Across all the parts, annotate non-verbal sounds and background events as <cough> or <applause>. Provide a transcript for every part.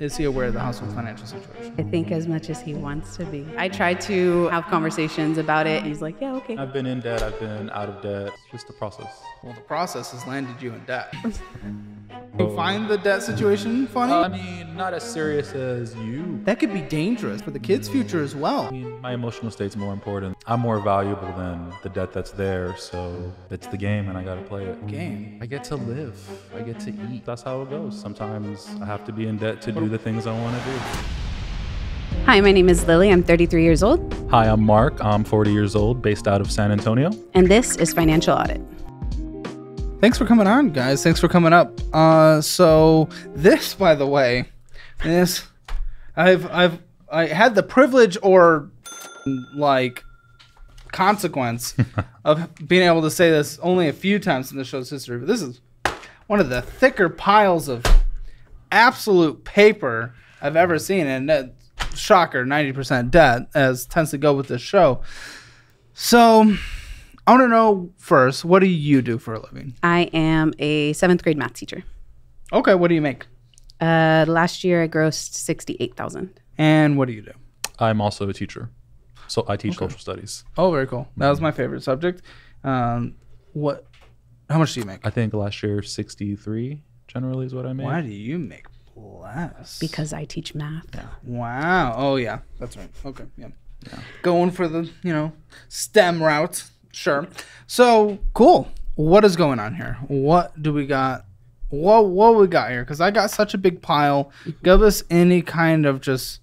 Is he aware of the household financial situation? I think as much as he wants to be. I try to have conversations about it. And he's like, yeah, okay. I've been in debt. I've been out of debt. It's just a process. Well, the process has landed you in debt. <laughs> you find the debt situation funny? I mean, not as serious as you. that could be dangerous for the kids' future as well. I mean, my emotional state's more important. I'm more valuable than the debt that's there, so it's the game and I gotta play it. Game. I get to live. I get to eat. That's how it goes. Sometimes I have to be in debt to do the things I want to do. Hi, my name is Lily. I'm 33 years old, Hi, I'm Mark. I'm 40 years old, based out of San Antonio. and this is Financial Audit. Thanks for coming on, guys. Thanks for coming up. Uh, so this, by the way, this I've I've I had the privilege or like consequence <laughs> of being able to say this only a few times in the show's history, but this is one of the thicker piles of absolute paper I've ever seen, and that, shocker, ninety percent debt, as tends to go with this show. So, I want to know first, what do you do for a living? I am a seventh grade math teacher. Okay, what do you make? Uh, last year I grossed 68,000. And what do you do? I'm also a teacher, so I teach social studies. Oh, very cool. That was my favorite subject. Um, what? How much do you make? I think last year 63 generally is what I made. Why do you make less? Because I teach math. Wow. Oh yeah, that's right. Okay. Yeah. Yeah. Going for the you know STEM route. Sure. So cool. What is going on here? What do we got? What what we got here? Because I got such a big pile. Give us any kind of just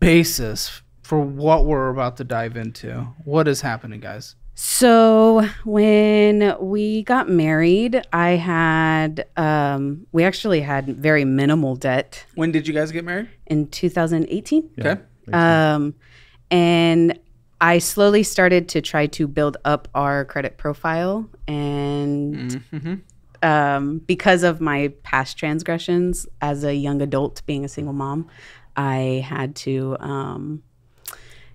basis for what we're about to dive into. What is happening, guys? So when we got married, I had, um, we actually had very minimal debt When did you guys get married? in 2018. Okay. Um, and I slowly started to try to build up our credit profile. And um, because of my past transgressions as a young adult, being a single mom, I had to um,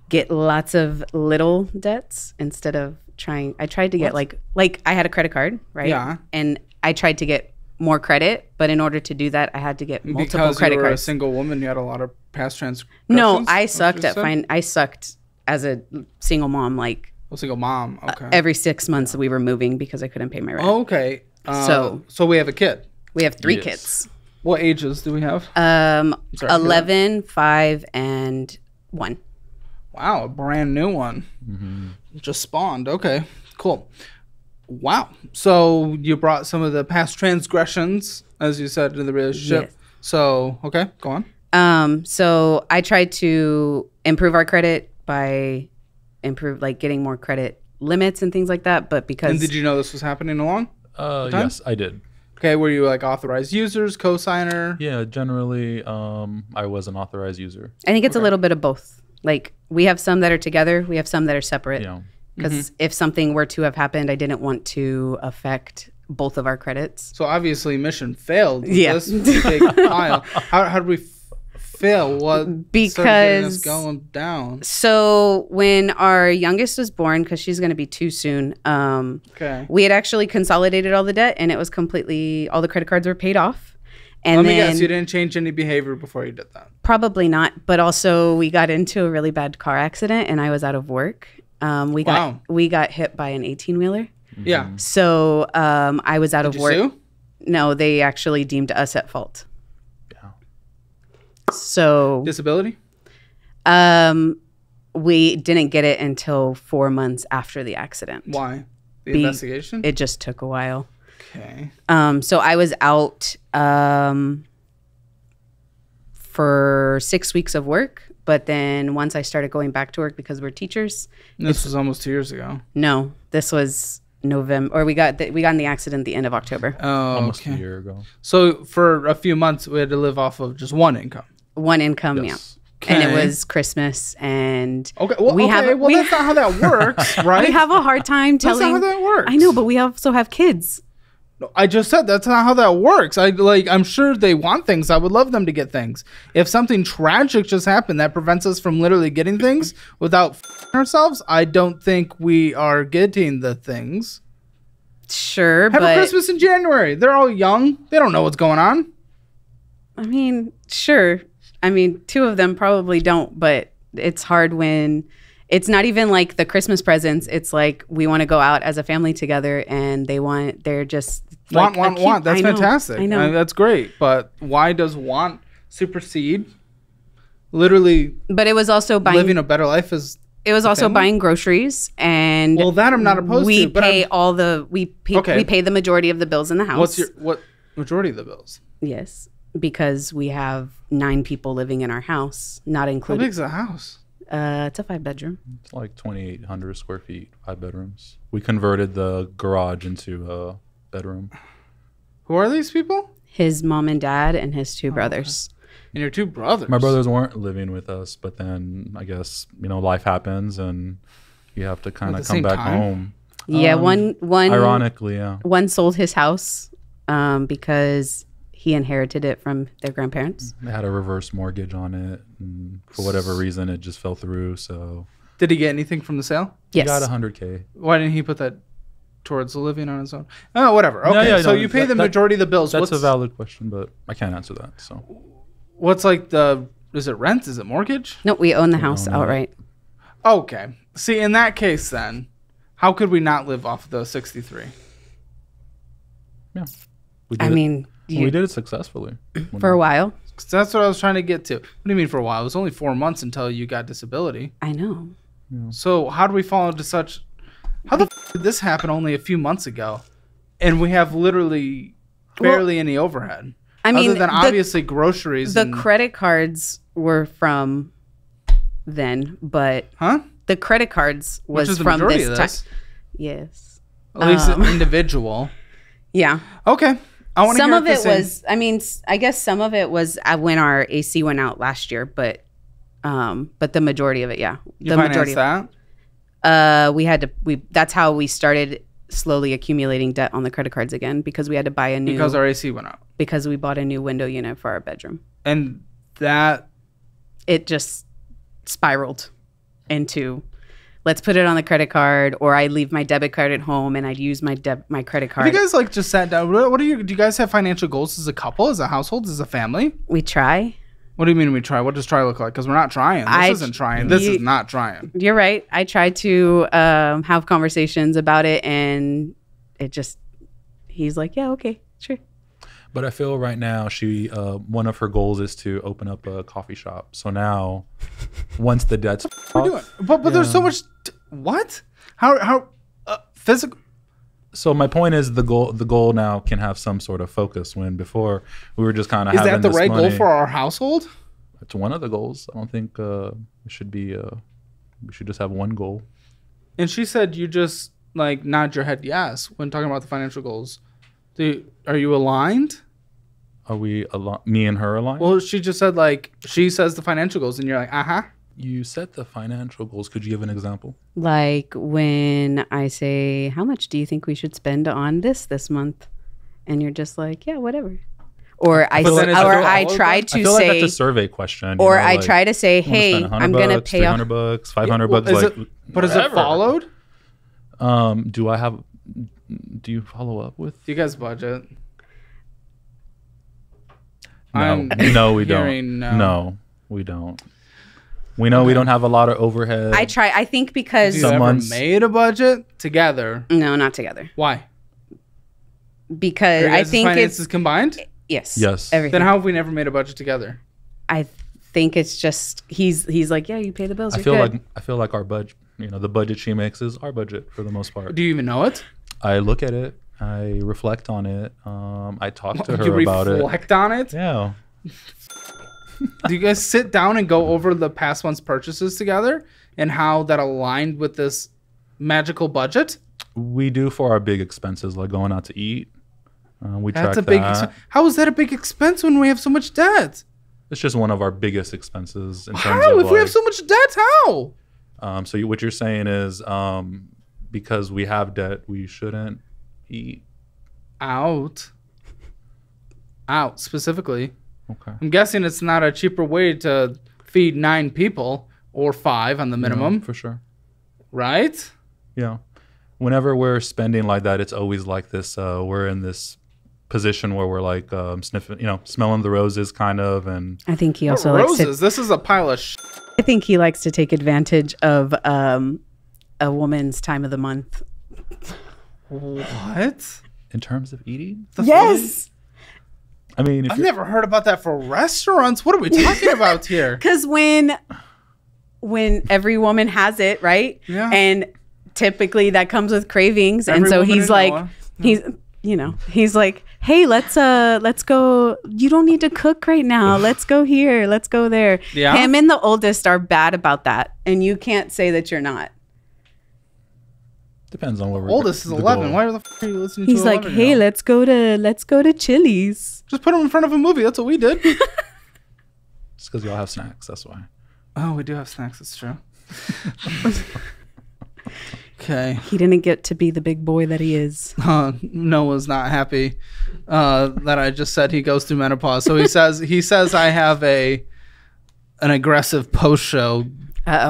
get lots of little debts instead of trying. I tried to get like, like I had a credit card, right? Yeah. And I tried to get more credit, but in order to do that, I had to get multiple because credit you were cards. a single woman, you had a lot of past transgressions. No, I That's sucked you at said? fine. I sucked as a single mom. Like A single mom. Okay. every six months, we were moving because I couldn't pay my rent. okay. Uh, So- so we have a kid. we have three Yes. kids. What ages do we have? Um, Sorry, go ahead. 11, 5, and 1. Wow, a brand new one. Just spawned. Okay, cool. Wow. So you brought some of the past transgressions, as you said, into the relationship. Yes. So okay, go on. Um, so I tried to improve our credit by improve like getting more credit limits and things like that. But because And did you know this was happening along? Uh, time? yes, I did. Okay, were you like authorized users, co-signer? Yeah, generally, um, I was an authorized user. I think it's a little bit of both. Like we have some that are together, we have some that are separate. You know, Because if something were to have happened, I didn't want to affect both of our credits. So obviously, mission failed. Yeah. This big pile. <laughs> How, how did we f- fail? What started getting Because- going down? So when our youngest was born, because she's going to be too soon, um, Okay. we had actually consolidated all the debt, and it was completely all the credit cards were paid off. And Let me then guess, you didn't change any behavior before you did that. probably not, but also we got into a really bad car accident, and I was out of work. Um, we got Wow. we got hit by an eighteen wheeler, Yeah. so um, I was out of Did you work. sue? No, they actually deemed us at fault. Yeah. So Disability? um, we didn't get it until four months after the accident. Why? The Be- investigation? It just took a while. Okay. Um, so I was out um, for six weeks of work, but then once I started going back to work because we're teachers, This was almost two years ago. no, this was November, or we got the, we got in the accident the end of October. Oh, almost okay. a year ago. So for a few months, we had to live off of just one income. One income, Yes. yeah, and it was Christmas, and Okay. Well, We okay, have a- well we- that's not how that works, <laughs> right? we have a hard time that's not telling. how that works. I know, but we also have kids. I just said that's not how that works. I like. I'm sure they want things. I would love them to get things. If something tragic just happened that prevents us from literally getting things without f***ing ourselves, I don't think we are getting the things. Sure, Have but a Christmas in January. They're all young. They don't know what's going on. I mean, sure. I mean, two of them probably don't, but it's hard when it's not even like the Christmas presents. It's like we want to go out as a family together, and they want they're just like, a want, cute- want. That's I know, fantastic. I know. Uh, that's great. But why does want supersede? Literally but it was also buying. living a better life is. it was also family? buying groceries, and Well, that I'm not opposed we to. But pay I'm- all the we pay, Okay. we pay the majority of the bills in the house. what's your what majority of the bills? yes? Because we have nine people living in our house, not including. How including. big's the house? Uh, it's a five bedroom. It's like 2,800 square feet, five bedrooms. We converted the garage into a bedroom. Who are these people? His mom and dad and his Oh, two brothers. And your two brothers. My brothers weren't living with us, but then I guess you know life happens and you have to kind At of the come same back time? home. Yeah, Um, one one Ironically, yeah. one sold his house um, because he inherited it from their grandparents. They had a reverse mortgage on it, and for whatever reason, it just fell through. So Did he get anything from the sale? he Yes, got 100k. Why didn't he put that towards living on his own? Oh, whatever. Okay, yeah, so no, you pay that- the that- majority of the bills. That's what's, a valid question, but I can't answer that. So What's like the? Is it rent? Is it mortgage? no, we own the house own it. outright. Okay. See, in that case, then, how could we not live off the sixty-three? yeah, we did I it. mean, you, we did it successfully. <laughs> for a while. 'Cause that's what I was trying to get to. What do you mean for a while? It was only four months until you got disability. I know. So how do we fall into such? How the f- did this happen only a few months ago, and we have literally barely any overhead? I mean, other than the- obviously groceries. the and, credit cards were from then, but huh? the credit cards was is from this of time. Yes. At least Um, <laughs> individual. Yeah. Okay. I want to some of it this is. was i mean I guess some of it was uh, when our ac went out last year but um but the majority of it yeah You the majority of that. Uh we had to we that's how we started slowly accumulating debt on the credit cards again because we had to buy a new because our AC went out because we bought a new window unit for our bedroom and that it just spiraled into let's put it on the credit card or i leave my debit card at home and i'd use my deb my credit Have card you guys like just sat down? What what are you? Do you guys have financial goals as a couple, as a household, as a family? we try What do you mean we try? What does try look like? Because we're not trying. This I- isn't trying. This is not trying. You're right. I tried to um, have conversations about it, and it just he's like, "Yeah, okay, sure." But I feel right now she uh, one of her goals is to open up a coffee shop. So now, once the debt's We're doing. But but there's so much. What? How how uh, physical? So my point is the goal the goal now can have some sort of focus when before we were just kind of Is having that the this right goal for our household? it's one of the goals i don't think uh it should be uh we should just have one goal And she said you just like nod your head yes when talking about the financial goals. Do you, are you aligned? are we al- me and her aligned Well, she just said like she says the financial goals, and you're like, uh huh. You set the financial goals could you give an example Like when I say, "How much do you think we should spend on this this month?" and you're just like, "Yeah, whatever." Or I But s- or still I try to i feel say, like that's a survey question or know, I like, try to say, you wanna "Hey, I'm gonna bucks, pay off." 300 bucks 500 Well, bucks is like it, but is it followed? um do i have do you follow up with Do you guys budget? No, I'm no, we don't. no. No. we don't. We know we don't have a lot of overhead. I try. I think because Do you Some ever made a budget together? no, not together. Why? Because Are your I think finances it's combined. yes, Yes. everything. Then how have we never made a budget together? I think it's just he's he's like, yeah, you pay the bills. I You're feel good. like I feel like our budget, you know, the budget she makes is our budget for the most part. Do you even know it? I look at it, I reflect on it, um, I talk to her you about it. reflect on it. Yeah, Do you guys sit down and go over the past month's purchases together and how that aligned with this magical budget? we do for our big expenses like going out to eat. Uh, we That's track a big. that. How is that a big expense when we have so much debt? it's just one of our biggest expenses in terms How? of If we have so much debt, how? Um, so you, what you're saying is um, because we have debt, we shouldn't eat. Out. Out specifically. Okay. I'm guessing it's not a cheaper way to feed nine people or five on the minimum, for sure. right? Yeah. Whenever we're spending like that, it's always like this. Uh, we're in this position where we're like um, sniffing, you know, smelling the roses, kind of, and I think he also likes Roses. to. This is a pile of. Sh- I think he likes to take advantage of um, a woman's time of the month. what? in terms of eating, Yes, I mean, if I've never heard about that for restaurants. What are we talking about here? <laughs> because when when every woman has it, right? Yeah. And typically that comes with cravings, and so he's like, Noah. he's you know, he's like, hey, let's uh, let's go. You don't need to cook right now. Let's go here. Let's go there. Yeah? Him and the oldest are bad about that, and you can't say that you're not. depends on what we're Oldest is 11. goal. Why the f- are you listening He's to like, 11 hey, let's go to let's go to Chili's. Just put him in front of a movie. That's what we did. <laughs> Just because y'all have snacks, that's why. oh, we do have snacks. That's true. <laughs> okay. He didn't get to be the big boy that he is. Uh, Noah's not happy uh, that I just said he goes through menopause. So he <laughs> says he says I have a an aggressive post show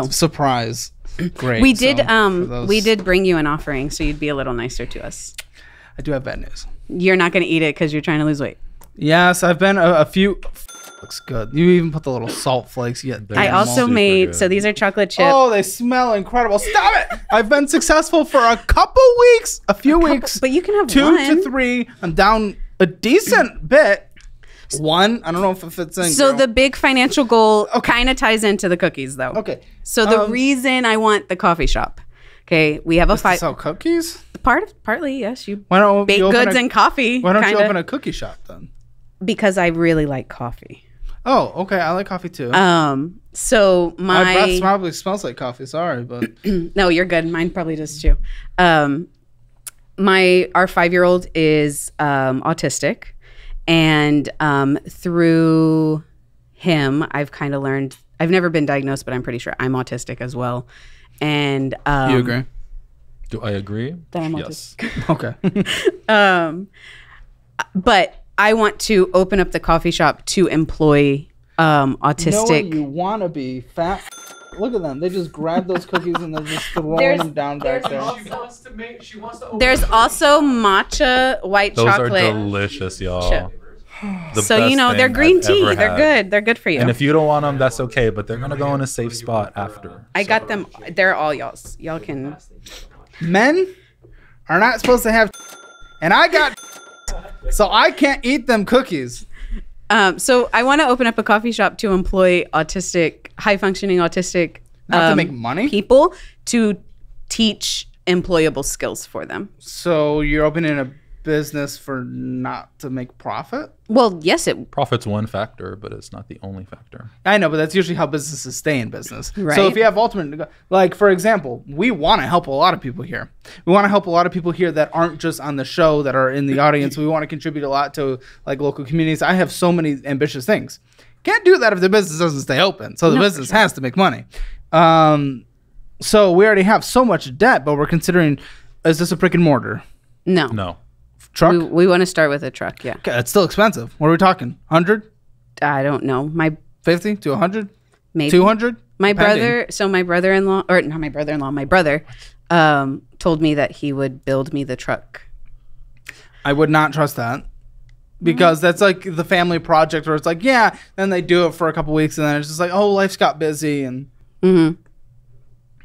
surprise. Great. We did So, um those- we did bring you an offering so you'd be a little nicer to us. I do have bad news. You're not going to eat it cuz you're trying to lose weight. Yes, I've been a, a few. Looks good. You even put the little salt flakes. Yet They're I also made good. so these are chocolate chip. Oh, they smell incredible. Stop it! I've been successful for a couple weeks, a few weeks, but you can have two one. to three. I'm down a decent bit. One, I don't know if it fits in. So girl. the big financial goal kind of ties into the cookies though. okay. So the Um, reason I want the coffee shop. Okay, we have a To five sell cookies? part of partly yes, you Why don't bake you goods a, and coffee Why don't kinda, you open a cookie shop then? Because I really like coffee. Oh, okay. I like coffee too. Um so My my, breath probably smells like coffee. Sorry, but <clears throat> No, you're good. Mine probably does too. Um, my our five year old is um, autistic, and um, through him, I've kind of learned. I've never been diagnosed, but I'm pretty sure I'm autistic as well. And um, you agree? Do I agree? That I'm yes. Okay. <laughs> Um, but I want to open up the coffee shop to employ um, autistic. you want to be fat. Look at them. They just grab those cookies and they're just <laughs> throwing There's- them down back there. wants to make. She wants to. There's also matcha white Those chocolate. are delicious, y'all. The so you know they're green I've tea. ever They're good. They're good for you. And if you don't want them, that's okay. But they're gonna go in a safe spot after. I got them. They're all y'all's. Y'all can. Men are not supposed to have, and I got, so I can't eat them cookies. Um, so I want to open up a coffee shop to employ autistic, high functioning autistic Not to um, make money. people to teach employable skills for them. So you're opening a business for not to make profit. Well, yes, it Profit's one factor, but it's not the only factor. I know, but that's usually how businesses stay in business. So if you have ultimate, like for example, we want to help a lot of people here. We want to help a lot of people here that aren't just on the show that are in the <laughs> audience. We want to contribute a lot to like local communities. I have so many ambitious things. Can't do that if the business doesn't stay open. So the business has to make money. Um, so we already have so much debt, but we're considering: is this a brick and mortar no. No. Truck? We, we want to start with a truck. Yeah. okay, it's still expensive. What are we talking? 100, I don't know. My 50 to 100, maybe 200? My Depending. brother. So my brother-in-law, or not my brother-in-law, my brother, um, told me that he would build me the truck. I would not trust that because that's like the family project where it's like, yeah, then they do it for a couple weeks and then it's just like, oh, life's got busy and Mm-hmm.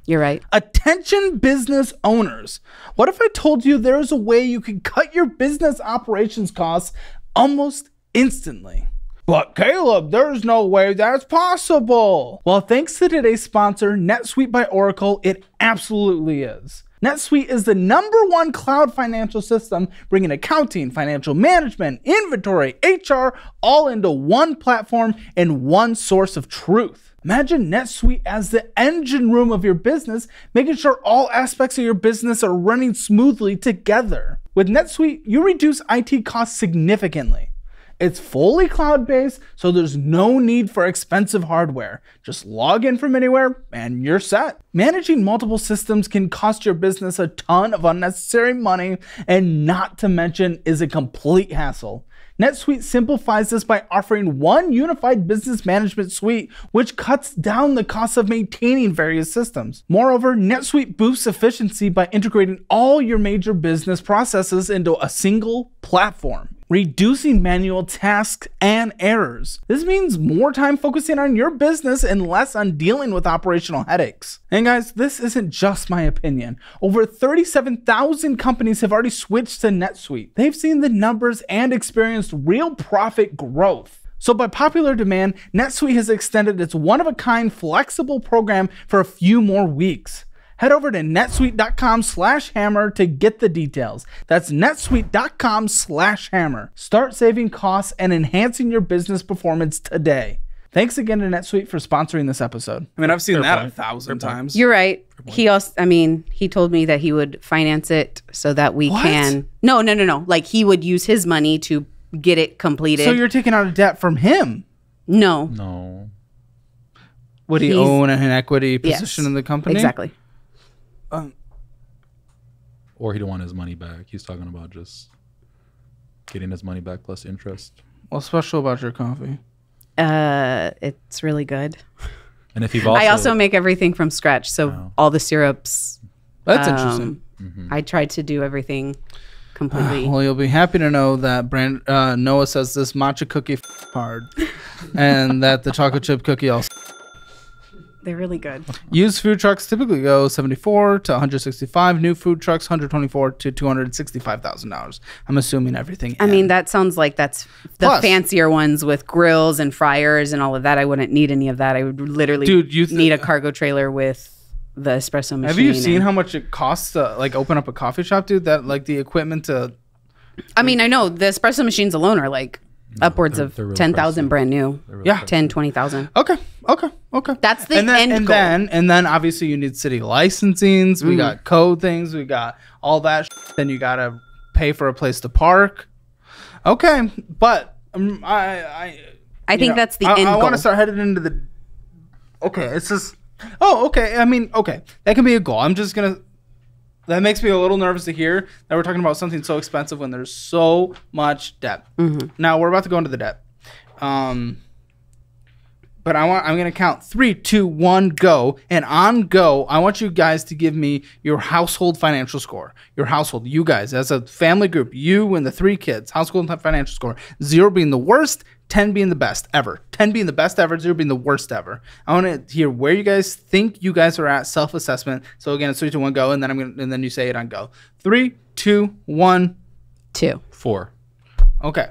You're right. attention business owners. What if I told you there's a way you can cut your business operations costs almost instantly? But Caleb, there's no way that's possible. Well, thanks to today's sponsor, NetSuite by Oracle, it absolutely is. NetSuite is the number one cloud financial system, bringing accounting, financial management, inventory, HR all into one platform and one source of truth. Imagine NetSuite as the engine room of your business, making sure all aspects of your business are running smoothly together. With NetSuite, you reduce IT costs significantly. It's fully cloud based, so there's no need for expensive hardware. Just log in from anywhere and you're set. Managing multiple systems can cost your business a ton of unnecessary money, and not to mention, is a complete hassle. NetSuite simplifies this by offering one unified business management suite, which cuts down the cost of maintaining various systems. Moreover, NetSuite boosts efficiency by integrating all your major business processes into a single platform. Reducing manual tasks and errors. This means more time focusing on your business and less on dealing with operational headaches. And guys, this isn't just my opinion. Over 37,000 companies have already switched to NetSuite. They've seen the numbers and experienced real profit growth. So, by popular demand, NetSuite has extended its one of a kind flexible program for a few more weeks. Head over to netsuite.com slash hammer to get the details. That's netsuite.com slash hammer. Start saving costs and enhancing your business performance today. Thanks again to NetSuite for sponsoring this episode. I mean, I've seen that a thousand Fair point. times. You're right. He also, I mean, he told me that he would finance it so that we What? can. No, no, no, no. Like he would use his money to get it completed. So you're taking out a debt from him. no, No. Would he He's- own an equity Yes, position in the company? exactly. Or he don't want his money back. He's talking about just getting his money back plus interest. What's special about your coffee? Uh, it's really good. <laughs> And if you've also, I also make everything from scratch, so Wow. all the syrups. That's um, interesting. Mm-hmm. I tried to do everything completely. <sighs> Well, you'll be happy to know that Brand uh, Noah says this matcha cookie f- hard, <laughs> and that the chocolate chip cookie also. They're really good. Used food trucks typically go 74 to 165. New food trucks 124 to 265 thousand dollars. I'm assuming everything. I mean, that sounds like that's the Plus- fancier ones with grills and fryers and all of that. I wouldn't need any of that. I would literally Dude, you th- need a cargo trailer with the espresso machine. have you seen how much it costs to like open up a coffee shop, dude? That like the equipment to. I mean, I know the espresso machines alone are like upwards they're- of they're real 10,000 brand new. real Yeah. 10, 20,000. Okay, okay, okay. That's the and then, end and goal. then and then obviously you need city licensings. Mm. We got code things. We got all that. sh- Then you gotta pay for a place to park. Okay, but um, I I I think know, that's the I, end I goal. want to start headed into the. Okay, it's just. Oh, okay. I mean, okay, that can be a goal. I'm just gonna. That makes me a little nervous to hear that we're talking about something so expensive when there's so much debt. Mm-hmm. Now we're about to go into the debt. Um, but I want I'm gonna count three, two, one, go, and on go. I want you guys to give me your household financial score. Your household, you guys as a family group, you and the three kids, household financial score. Zero being the worst, ten being the best ever. Ten being the best ever, zero being the worst ever. I want to hear where you guys think you guys are at self assessment. So again, it's three, two, one, go, and then I'm gonna and then you say it on go. Three, two, one. Two. four. Okay.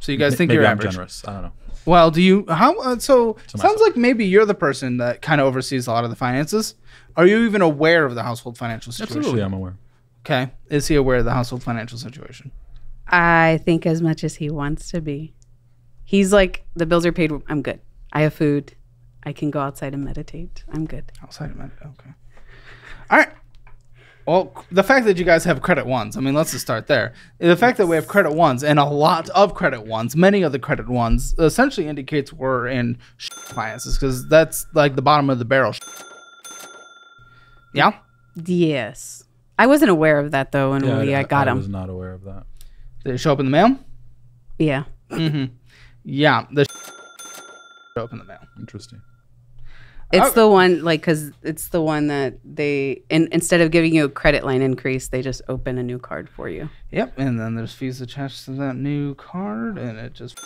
So you guys think Maybe you're I'm average. generous. I don't know. Well, do you how uh, so sounds myself. like maybe you're the person that kind of oversees a lot of the finances. Are you even aware of the household financial situation? Absolutely, I'm aware. Okay. Is he aware of the household financial situation? I think as much as he wants to be. He's like, the bills are paid. I'm good. I have food. I can go outside and meditate. I'm good. Outside of meditate. Okay. All right. Well, the fact that you guys have credit ones, I mean, let's just start there. The fact that we have credit ones and a lot of credit ones, many of the credit ones, essentially indicates we're in finances because that's like the bottom of the barrel. Yeah. Yes. I wasn't aware of that though when we, I, uh, got them. I was not aware of that. Did it show up in the mail? yeah. Mm-hmm. Yeah. The show up the mail. Interesting. It's Oh. the one like because it's the one that they in, instead of giving you a credit line increase, they just open a new card for you. Yep, and then there's fees attached to that new card, and it just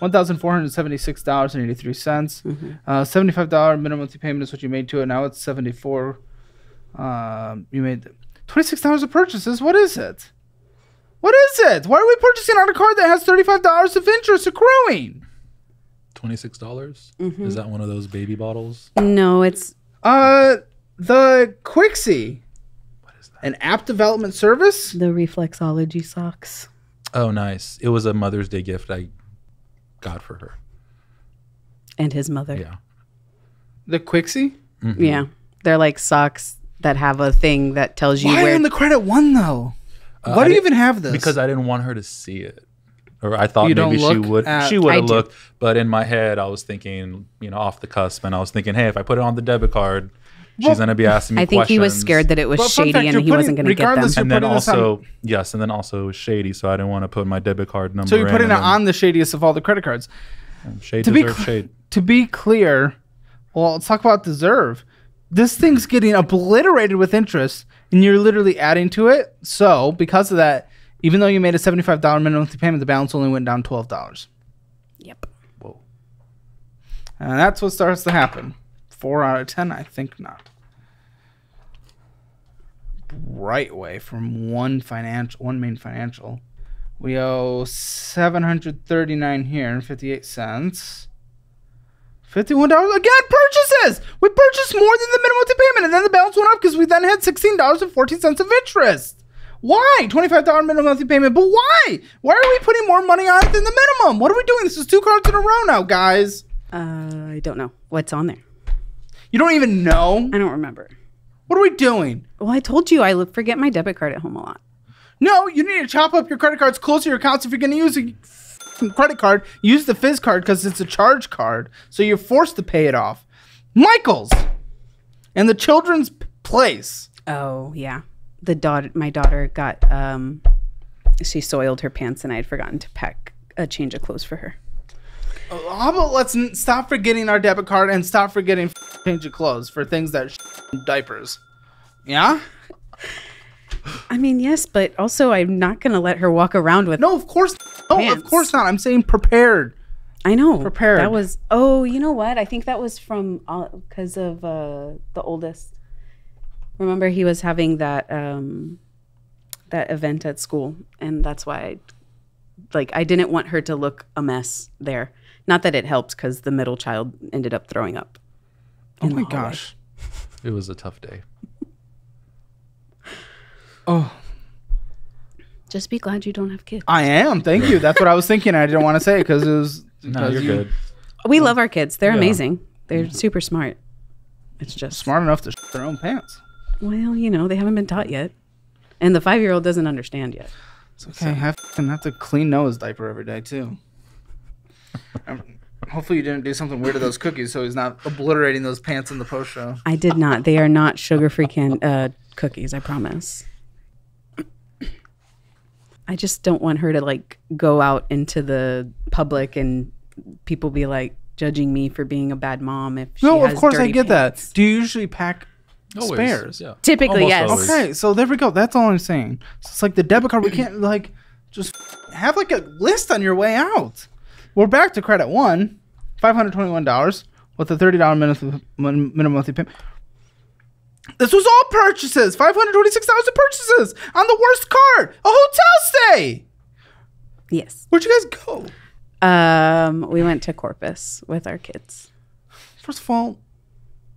one thousand four hundred seventy-six dollars and eighty-three cents. Uh, Seventy-five dollar minimum monthly payment is what you made to it. Now it's seventy-four. Um, you made twenty-six dollars of purchases. What is it? What is it? Why are we purchasing on a card that has thirty-five dollars of interest accruing? Twenty-six dollars. Mm-hmm. Is that one of those baby bottles? No, it's Uh, the Quixie, What is that? an app development service. the reflexology socks Oh, nice. It was a Mother's Day gift I got for her. and his mother. Yeah. The Quixie. Yeah. They're like socks that have a thing that tells you Why where in the credit one though? Uh, Why do you even have this? Because I didn't want her to see it. Or I thought You don't maybe she look would at- she would I have do. looked, but in my head I was thinking, you know, off the cusp and I was thinking, hey, if I put it on the debit card, she's gonna be asking me I think he was questions. scared that it was But fun shady fact, and you're he wasn't putting- going to get them. regardless, you're and then putting this on- also yes, and then also it was shady, so I didn't want to put my debit card number So you're in putting it and then- on the shadiest of all the credit cards. shade to be deserves cl- shade. To be clear, well, let's talk about deserve. This thing's getting obliterated with interest, and you're literally adding to it. So because of that, Even though you made a seventy-five dollar minimum monthly payment, the balance only went down twelve dollars, Yep. Whoa. and that's what starts to happen. Four out of ten, I think not. Right way from one financial, one main financial. We owe seven hundred thirty-nine here and fifty-eight cents. Fifty-one dollars again. Purchases. We purchased more than the minimum monthly payment, and then the balance went up because we then had sixteen dollars and fourteen cents of interest. Why twenty-five dollar minimum monthly payment? But why? Why are we putting more money on it than the minimum? What are we doing? This is two cards in a row now, guys. Uh, I don't know what's on there. You don't even know. I don't remember. What are we doing? Well, I told you I forget my debit card at home a lot. No, you need to chop up your credit cards close to your accounts. If you're going to use f***ing credit card, use the Fizz card because it's a charge card, so you're forced to pay it off. Michaels and the children's place. Oh yeah, the daughter. My daughter got um, she soiled her pants, and I had forgotten to pack a change of clothes for her. Uh, How about let's stop forgetting our debit card and stop forgetting change of clothes for things that diapers. Yeah? I mean, yes, but also I'm not gonna let her walk around with. No, of course. No, of course not. I'm saying prepared. I know. Prepared. That was. Oh, you know what? I think that was from because of uh, the oldest. Remember, he was having that um, that event at school, and that's why, I, like, I didn't want her to look a mess there. Not that it helped, because the middle child ended up throwing up. Oh my gosh. It was a tough day. Oh, Just be glad you don't have kids. I am. Thank you. That's what I was thinking. I didn't want to say because it was. <laughs> No, you're you- good. We love our kids. They're Yeah. amazing. They're super smart. It's just Smart enough to sh- their own pants. Well, you know, they haven't been taught yet, and the five-year-old doesn't understand yet. It's okay. I have, I have to clean Noah's diaper every day too. Um, Hopefully you didn't do something weird to those cookies, so he's not obliterating those pants in the post show. I did not. They are not sugar-free can uh, cookies. I promise. I just don't want her to like go out into the public and people be like judging me for being a bad mom if she No, of has course I get pants. that. Do you usually pack Always, spares? Yeah. Typically, Almost yes. always. Okay, so there we go. That's all I'm saying. So it's like the debit card. We can't like just have like a list on your way out. We're back to credit one, five hundred twenty-one dollars with a thirty dollar minimum minimum monthly payment. This was all purchases. Five hundred twenty-six dollars purchases on the worst card. A hotel stay. Yes. Where'd you guys go? Um, we went to Corpus with our kids. First of all,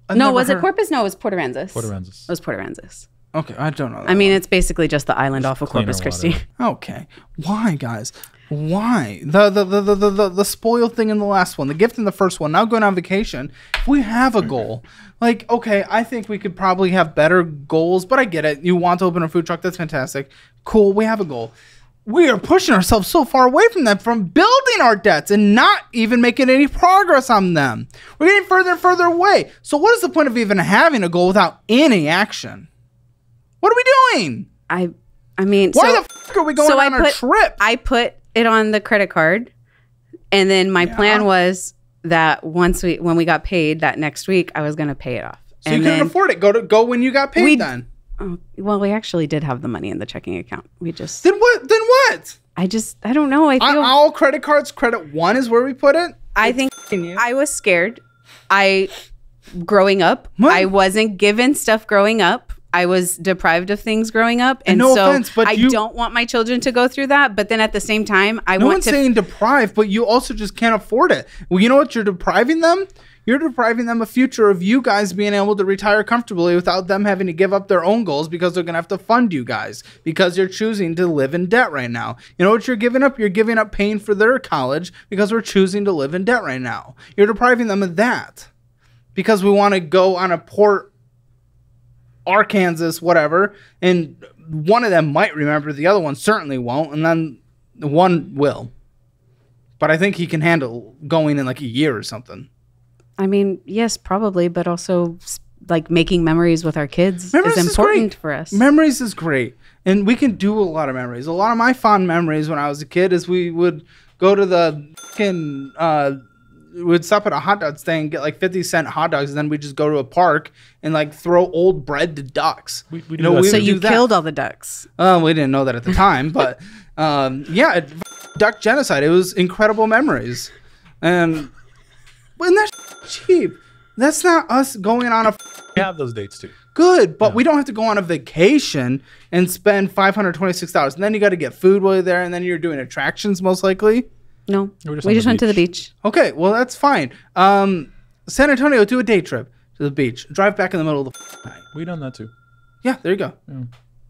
I've no, never was it Corpus? No, it was Port Aransas. Port Aransas. It was Port Aransas. Okay, I don't know. That I mean, it's basically just the island off of Corpus Christi. <laughs> Okay. Why, guys? Why? The the, the, the, the, the spoiled thing in the last one, the gift in the first one, now going on vacation. If we have a goal, like, okay, I think we could probably have better goals, but I get it. You want to open a food truck, that's fantastic. Cool, we have a goal. We are pushing ourselves so far away from them, from building our debts and not even making any progress on them. We're getting further and further away. So, what is the point of even having a goal without any action? What are we doing? I, I mean, Why so, the f- are we going so on a put- trip? I put it on the credit card, and then my plan was that once we when we got paid that next week, I was going to pay it off. So and you couldn't afford it. Go to go when you got paid. We- then. oh, well, we actually did have the money in the checking account. We just, Then what? Then what? I just, I don't know. I On feel, all credit cards, credit one is where we put it. I think I was scared. I, growing up, What? I wasn't given stuff growing up. I was deprived of things growing up, and no so offense, but I you- don't want my children to go through that. But then at the same time, I no want one's to. saying deprived, but you also just can't afford it. Well, you know what? You're depriving them. You're depriving them a future of you guys being able to retire comfortably without them having to give up their own goals because they're gonna have to fund you guys because you're choosing to live in debt right now. You know what you're giving up? You're giving up paying for their college because we're choosing to live in debt right now. You're depriving them of that because we want to go on a port Aransas, whatever, and one of them might remember, the other one certainly won't, and then the one will. But I think he can handle going in like a year or something. I mean, yes, probably, but also like making memories with our kids Memories is is important great. for us. Memories is great, and we can do a lot of memories. A lot of my fond memories when I was a kid is we would go to the fucking uh, we'd stop at a hot dog stand and get like 50 cent hot dogs and then we'd just go to a park and like throw old bread to ducks We- we You do know, that we. So you killed all the ducks. uh, we didn't know that at the time but <laughs> um, yeah it- duck genocide it was incredible memories and when that's cheap that's not us going on a We have those dates too. good, but we don't have to go on a vacation and spend five hundred twenty-six dollars. And then you got to get food while you're there, and then you're doing attractions most likely. No, We're just we just the went to the beach. beach. Okay, well that's fine. Um, San Antonio, do a day trip to the beach. Drive back in the middle of the night. We done that too. Yeah, there you go.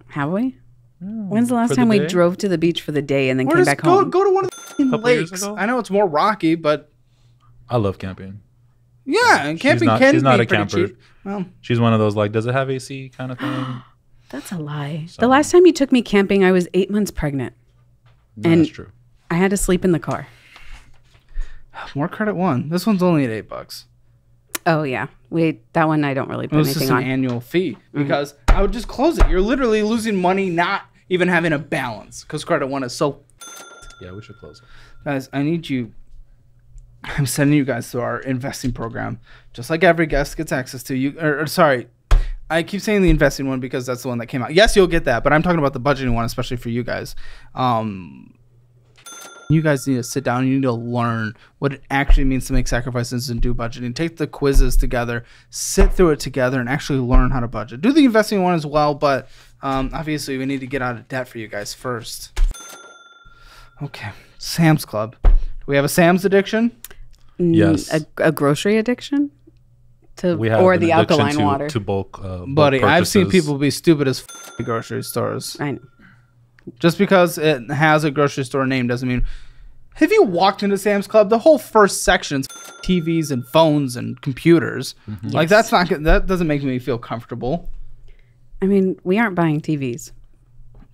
Have we? When's the last For the time we drove to the beach for the day and then Or came back go home? go to one of the Couple lakes. ago? I know it's more rocky, but I love camping. yeah, and camping not- can she's be not a camper. cheap. Well, She's one of those like, does it have AC kind of thing? <gasps> That's a lie. So- The last time you took me camping, I was eight months pregnant. No, And- That's true. I had to sleep in the car. <sighs> more credit one. This one's only at eight bucks. Oh yeah, wait, that one I don't really It put was just anything an on. annual fee because I would just close it. You're literally losing money, not even having a balance because credit one is so. <laughs> Yeah, we should close it. Guys, I need you. <laughs> I'm sending you guys to our investing program, just like every guest gets access to. You, or, or sorry, I keep saying the investing one because that's the one that came out. Yes, you'll get that, but I'm talking about the budgeting one, especially for you guys. Um, you guys need to sit down. You need to learn what it actually means to make sacrifices and do budgeting. Take the quizzes together, sit through it together, and actually learn how to budget. Do the investing one as well, but um, obviously we need to get out of debt for you guys first. Okay, Sam's Club. Do we have a Sam's addiction? Yes. a, a grocery addiction to We have or the alkaline to, water. to bulk. Uh, bulk Buddy, I've seen people be stupid as f- at grocery stores. I know. Just because it has a grocery store name doesn't mean. Have you walked into Sam's Club? The whole first section's f- TVs and phones and computers. Mm-hmm. Like that's not good- that doesn't make me feel comfortable. I mean, we aren't buying TVs.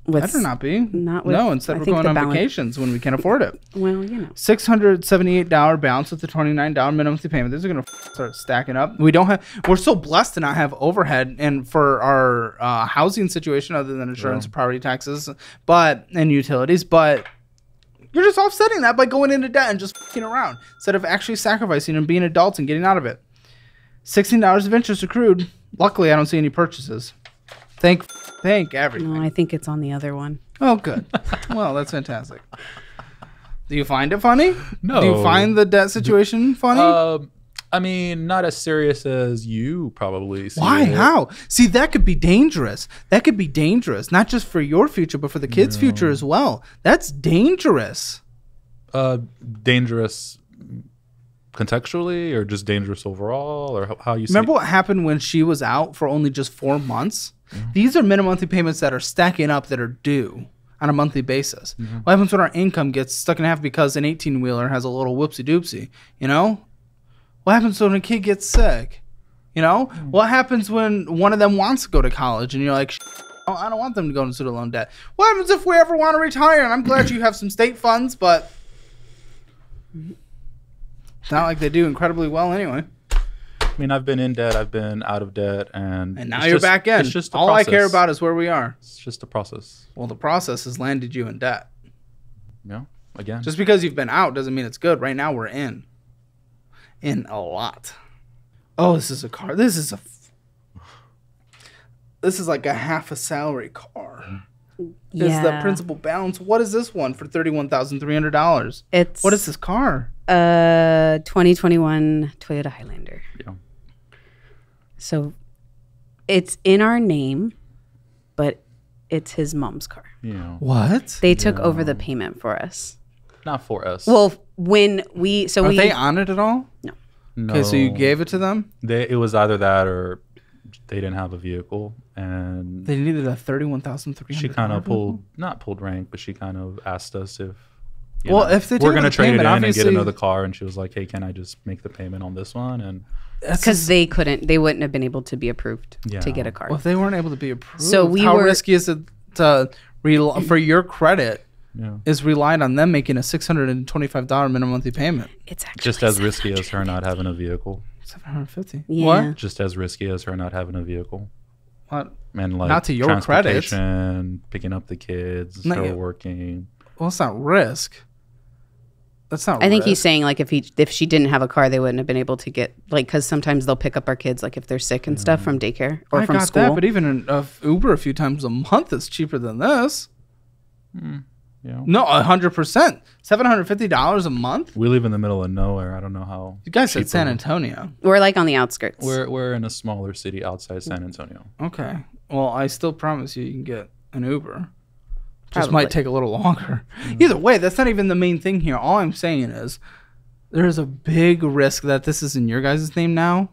With Better not be. not with- no, instead I we're going on balance- vacations when we can't afford it. Well, you know. Six hundred seventy-eight dollar balance with the twenty-nine dollar minimum monthly payment. These are gonna f- start stacking up. We don't have. We're so blessed to not have overhead, and for our uh, housing situation, other than insurance, and property taxes, but and utilities, but you're just offsetting that by going into debt and just fing around instead of actually sacrificing and being adults and getting out of it. Sixteen dollars of interest accrued. Luckily, I don't see any purchases. Thank, thank everything. No, I think it's on the other one. Oh, good. well, that's fantastic. Do you find it funny? No. Do you find the debt situation funny? Um, I mean, not as serious as you probably. See Why? it. How? See, that could be dangerous. That could be dangerous, not just for your future, but for the kids' future as well. That's dangerous. Uh, dangerous contextually, or just dangerous overall, or how, how you see? Remember what happened when she was out for only just four months? Mm-hmm. These are minimum monthly payments that are stacking up that are due on a monthly basis. Mm-hmm. What happens when our income gets stuck in half because an 18 wheeler has a little whoopsie doopsie? You know? What happens when a kid gets sick? You know? Mm-hmm. What happens when one of them wants to go to college and you're like, I don't want them to go into student loan debt? What happens if we ever want to retire? And I'm glad you have some state funds, but it's not like they do incredibly well anyway. I mean, I've been in debt, I've been out of debt, and And now you're just- back in. It's just a All I care about is where we are. It's just a process. Well, the process has landed you in debt. Yeah. Again. Just because you've been out doesn't mean it's good. Right now we're in. In a lot. Oh, this is a car. This is a. f- This is like a half a salary car. This is the principal balance. What is this one for thirty-one thousand three hundred dollars? It's What is this car? a 2021 Toyota Highlander. yeah. So it's in our name, but it's his mom's car. You know, What? They took over the payment for us. not for us. Well, when we so Are we they on it at all? no. no. Okay, so you gave it to them. They, it was either that or they didn't have a vehicle, and They needed a thirty-one thousand three hundred. she kind of pulled not pulled rank, but she kind of asked us if. you Well, know, if they we're gonna the trade payment, it in and get another car, and she was like, "Hey, can I just make the payment on this one?" And because they couldn't they wouldn't have been able to be approved Yeah. to get a car. Well, if they weren't able to be approved, So we how were- risky is it to rel- for your credit yeah, is relied on them making a six hundred and twenty-five dollar minimum monthly payment. it's actually just as risky as her not having a vehicle. Seven hundred fifty. Yeah. What? Just as risky as her not having a vehicle. What? And like Not to your credit. transportation, picking up the kids, Not her you. working. Well, it's not risk. That's not. I think he's saying like if he if she didn't have a car, they wouldn't have been able to get like because sometimes they'll pick up our kids like if they're sick and stuff from daycare or I from got school. that, but even an, uh, Uber a few times a month is cheaper than this. You know, No, hundred percent. Seven hundred fifty dollars a month. we live in the middle of nowhere. I don't know how. You guys said cheaper- San Antonio. We're like on the outskirts. We're we're in a smaller city outside San Antonio. Okay. Well, I still promise you, you can get an Uber. Just might take a little longer. Either way, that's not even the main thing here. All I'm saying is there's a big risk that this is in your guys' name now,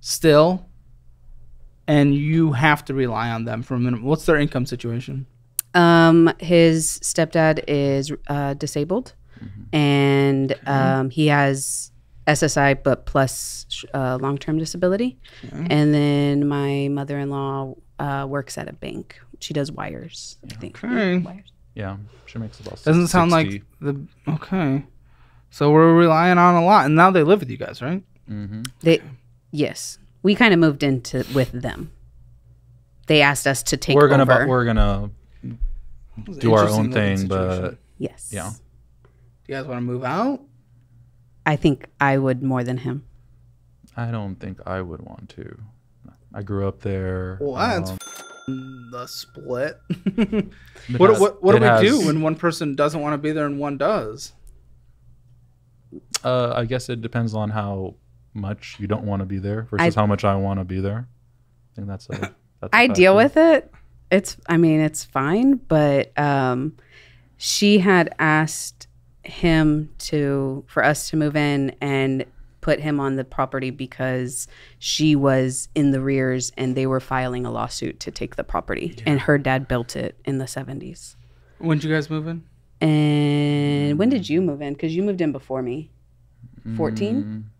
still, and you have to rely on them for a minute. What's their income situation? Um, his stepdad is uh, disabled, and um, he has SSI, but plus uh, long term disability. And then my mother in law uh, works at a bank. She does wires. I think. Yeah, Okay. wires. Yeah, she makes about. Doesn't sound 60. like the okay. So we're relying on a lot, and now they live with you guys, right? Mm-hmm. They, yes, we kind of moved into with them. They asked us to take We're gonna over. bu- we're gonna do our own thing, but yes. yeah. Do you guys want to move out? I think I would more than him. I don't think I would want to. I grew up there. Well, that's um, the split. <laughs> what has- what, what do it we has- do when one person doesn't want to be there and one does? Uh, I guess it depends on how much you don't want to be there versus how much I want to be there. I think that's a. <laughs> That's a I deal with it. It's I mean it's fine, but um, she had asked him to for us to move in and put him on the property because she was in the rears and they were filing a lawsuit to take the property and her dad built it in the 70s. When did you guys move in? And when did you move in? Because you moved in before me. Mm, 14?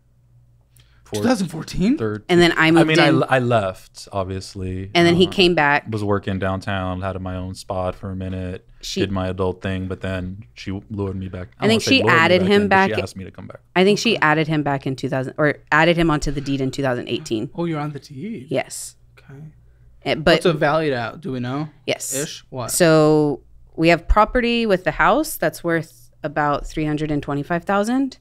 Fourth, 2014. third. And then I moved I moved mean, I, in. l- I left obviously. and then he Uh, came back. was working downtown, had my own spot for a minute, She- did my adult thing, but then she lured me back. I think she lured me added him in, back- She asked me to come back. I think she added him back in 2000 or added him onto the deed in 2018. Oh, you're on the deed. Yes. Okay. Eh, But What's it valued at? Do we know? yes. Ish. What? So we have property with the house that's worth about 325,000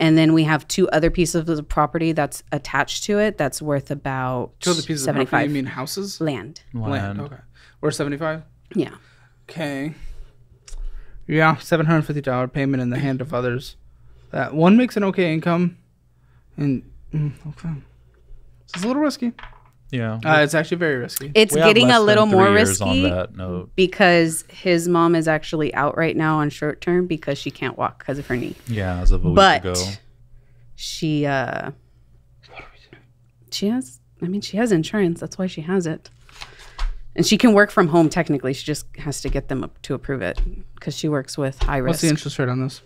and then we have two other pieces of the property that's attached to it that's worth about Two other pieces of 75 property. You mean houses? land. Land. Land. Okay. We're 75. Yeah. Okay. Yeah, seven hundred fifty dollar payment in the hand of others. That one makes an okay income, and mm, okay, it's a little risky. Yeah. Uh, it's actually very risky. It's We getting a little more years on risky that note. because his mom is actually out right now on short term because she can't walk because of her knee. Yeah, as of a but week ago. she uh she has i mean she has insurance that's why she has it and she can work from home technically she just has to get them up to approve it because she works with high risk. What's the interest rate on this?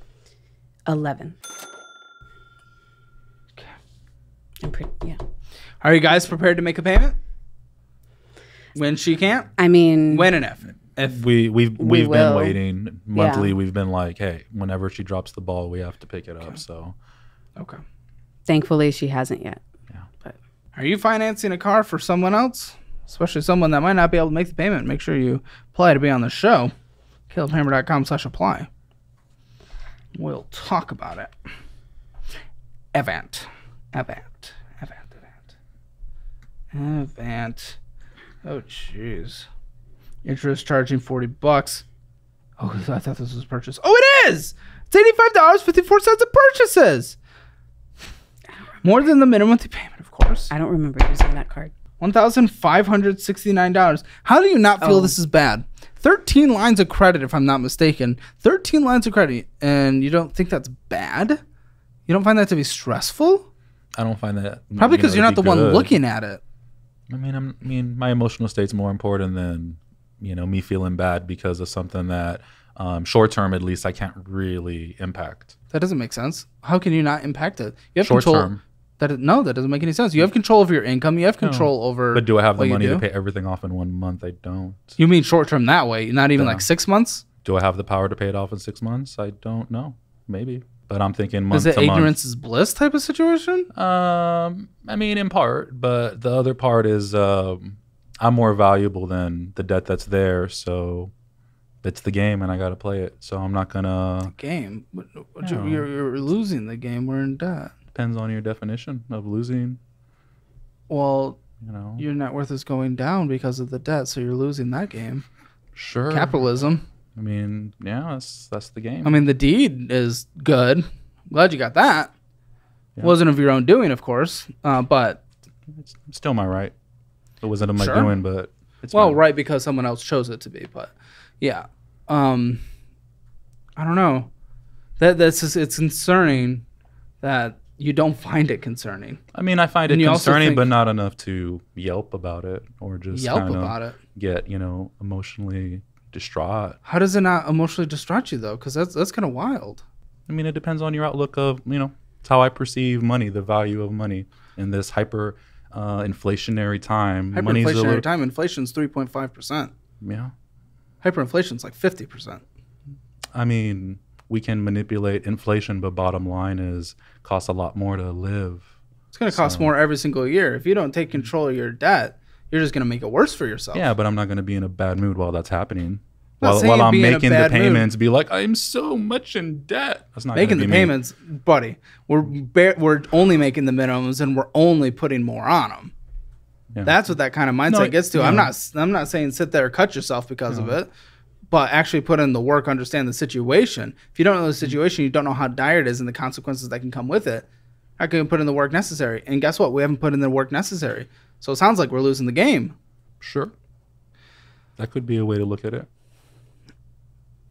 11 Okay. I'm pretty, yeah Are you guys prepared to make a payment? When she can't, i mean when and if. If We we've We we've been will. waiting monthly. Yeah. We've been like, hey, whenever she drops the ball, we have to pick it up. So okay. thankfully she hasn't yet Yeah. but Are you financing a car for someone else, especially someone that might not be able to make the payment? Make sure you apply to be on the show. CalebHammer.com slash apply. We'll talk about it. Event. Avant. Avant. Avant. Avant. Oh, jeez. Interest charging 40 bucks. Oh, I thought this was purchase. Oh, it is! It's $85.54 of purchases! More than the minimum monthly payment, of course. i don't remember using that card One thousand five hundred sixty-nine dollars. How do you not feel Oh. this is bad? Thirteen lines of credit, if I'm not mistaken. Thirteen lines of credit, and you don't think that's bad? You don't find that to be stressful? I don't find that Probably you because know, you're not it'd the be one looking at it. I mean, I'm, I mean, my emotional state's more important than you know me feeling bad because of something that um, short term, at least, I can't really impact. That doesn't make sense. How can you not impact it? You have Short control. term. That no, that doesn't make any sense. You have control over your income. You have control over. But do I have the money to pay everything off in one month? I don't. You mean short term that way? Not even Yeah. like six months? Do I have the power to pay it off in six months? I don't know. Maybe, but I'm thinking month Is it to month. ignorance is bliss type of situation? Um, I mean, in part, but the other part is um, I'm more valuable than the debt that's there. So it's the game and I got to play it. So I'm not gonna. Game. What, what No. you're, you're losing the game. We're in debt. Depends on your definition of losing. Well, You know, your net worth is going down because of the debt, so you're losing that game. sure. Capitalism. I mean, yeah, that's that's the game. I mean, the deed is good. Glad you got that. Yeah. Wasn't of your own doing, of course, uh, but it's still my right. It wasn't of my Sure. doing, but it's well, mine. right because someone else chose it to be. But yeah, um, I don't know. That that's just, it's concerning that you don't find it concerning. I mean, I find it And you also concerning, but not enough to yelp about it or just Yelp about it. get you know emotionally distraught. How does it not emotionally distraught you though? Because that's that's kind of wild. I mean, it depends on your outlook of you know it's how I perceive money, the value of money in this hyper uh, inflationary time. Money's a Hyperinflationary little- time, inflation's three point five percent. Yeah, Hyperinflation's like fifty percent. I mean, we can manipulate inflation, but bottom line is costs a lot more to live. It's going to cost So- more every single year. If you don't take control of your debt, you're just going to make it worse for yourself. Yeah, but I'm not going to be in a bad mood while that's happening. not While, while I'm be in a making the bad mood. payments, be like, I'm so much in debt. That's not making gonna the me. payments, buddy. We're ba- we're only making the minimums, and we're only putting more on them. Yeah. That's what that kind of mindset No, gets to. I'm not. I'm not saying sit there cut yourself because of it, but actually put in the work, understand the situation. If you don't know the situation, you don't know how dire it is and the consequences that can come with it. Can you put in the work necessary? And guess what? We haven't put in the work necessary. So it sounds like we're losing the game. Sure. That could be a way to look at it.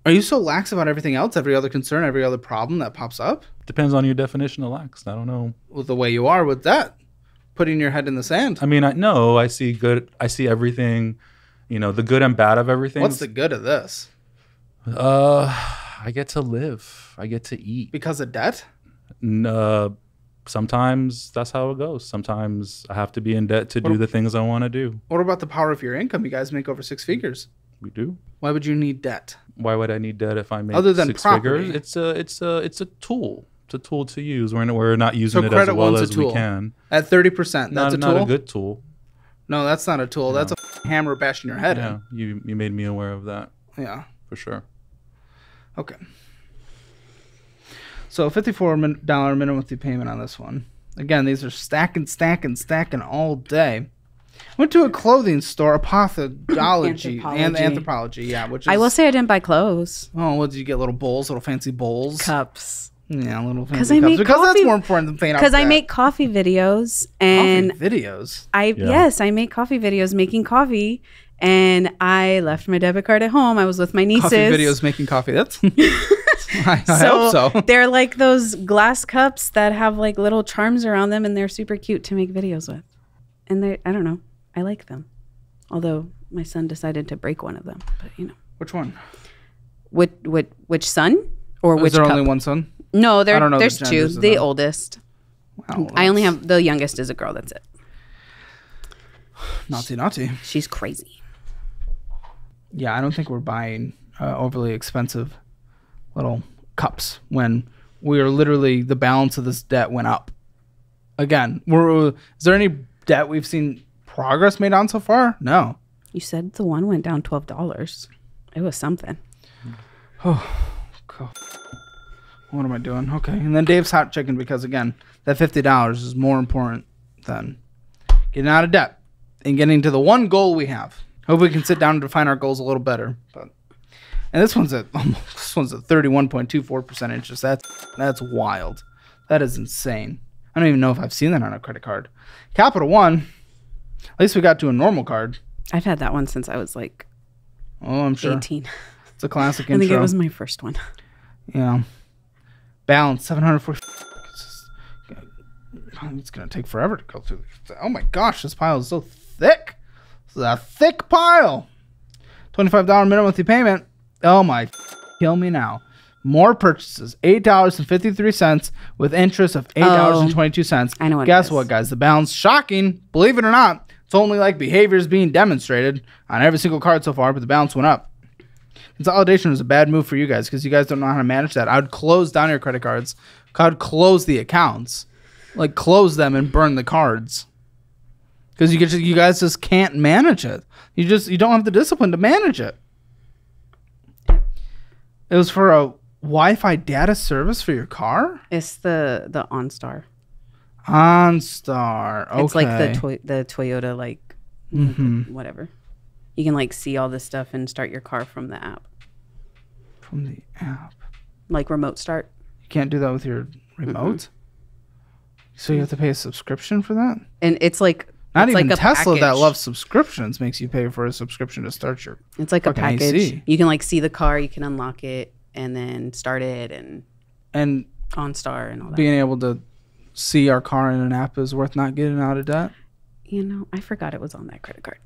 Are you so lax about everything else, every other concern, every other problem that pops up? Depends on your definition of lax. I don't know. With the way you are with that, putting your head in the sand. I mean, I know I see good. I see everything. You know, the good and bad of everything. What's the good of this? Uh, I get to live. I get to eat. Because of debt? Uh, sometimes that's how it goes. Sometimes I have to be in debt to do the things I want to do. What about the power of your income? You guys make over six figures. We do. Why would you need debt? Why would I need debt if I make Other than six property. figures? It's a it's a it's a tool. It's a tool to use. We're we're not using So it as well as we can. At thirty percent, that's not, a not a good tool. no, that's not a tool. That's a f- hammer bashing your head Yeah, you you made me aware of that. Yeah. for sure. Okay. So $54 minimum monthly payment on this one. Again, these are stacking, stacking, stacking all day. Went to a clothing store, Apothology and Anthropologie. Anthropologie. Yeah, which is, I will say I didn't buy clothes, Oh, what did you get? Little bowls, little fancy bowls. cups, Yeah, little fancy I cups. make because that's more important than paying because I make coffee videos Coffee and videos. I Yeah. yes I make coffee videos making coffee and I left my debit card at home. I was with my nieces. Coffee videos making coffee. That's. <laughs> <laughs> I, I so, hope so. <laughs> they're like those glass cups that have like little charms around them and they're super cute to make videos with. And they I don't know. I like them. Although my son decided to break one of them, but you know. Which one? Which which which son or Is which there cup? only one son? no, there, I don't know the there's two. The oldest. Wow, I only have the youngest is a girl. That's it. <sighs> naughty, naughty. She's crazy. Yeah, I don't think we're buying uh, overly expensive little cups when we are literally the balance of this debt went up. Again, we're, is there any debt we've seen progress made on so far? No. You said the one went down twelve dollars. It was something. <sighs> Oh, cool. What am I doing? Okay, and then Dave's hot chicken because again, that fifty dollars is more important than getting out of debt and getting to the one goal we have. Hope we can sit down and define our goals a little better. But and this one's at <laughs> this one's at thirty one point two four percent interest. That's that's wild. That is insane. I don't even know if I've seen that on a credit card. Capital One. At least we got to a normal card. I've had that one since I was like Oh, I'm sure eighteen. it's a classic <laughs> I think intro. it was my first one. Yeah. Balance 740. It's, it's gonna take forever to go through. Oh my gosh, this pile is so thick. This is a thick pile. Twenty-five dollar minimum monthly payment. Oh my, kill me now. More purchases, eight dollars and fifty-three cents, with interest of eight dollars and oh. twenty-two cents. I know what Guess what, guys? The balance, shocking. Believe it or not, it's only like behaviors being demonstrated on every single card so far, but the balance went up. Consolidation was a bad move for you guys because you guys don't know how to manage that. I would close down your credit cards. I would close the accounts, like close them and burn the cards, because you get you guys just can't manage it. You just you don't have the discipline to manage it. It was for a Wi-Fi data service for your car. It's the the OnStar. OnStar. Okay. It's like the toy the Toyota like Mhm. whatever. You can like see all this stuff and start your car from the app, from the app. like remote start. You can't do that with your remote. So you have to pay a subscription for that. And it's like Not it's even like Tesla that loves subscriptions makes you pay for a subscription to start your. It's like a package. AC. You can like see the car, you can unlock it, and then start it and And OnStar and all that. being able to see our car in an app is worth not getting out of debt. you know, I forgot it was on that credit card.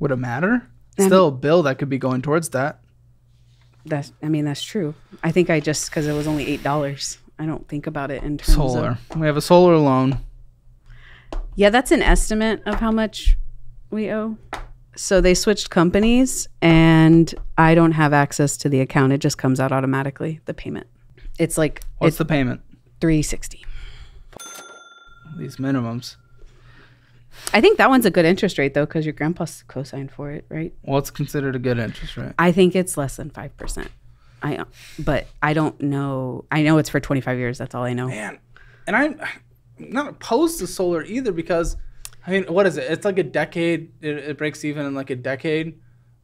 Would it matter? Um, Still a bill that could be going towards that. That's I mean that's true. I think I just because it was only eight dollars. I don't think about it in terms Solar. of We have a solar loan. Yeah. That's an estimate of how much we owe. So they switched companies, and I don't have access to the account. It just comes out automatically. The payment. It's like What's it's the payment? three sixty. These minimums. I think that one's a good interest rate though, because your grandpa's co-signed for it, right? Well, it's considered a good interest rate? I think it's less than five percent. I, but I don't know. I know it's for twenty five years. That's all I know. Man, and I'm not opposed to solar either because, I mean, what is it? It's like a decade. It, it breaks even in like a decade,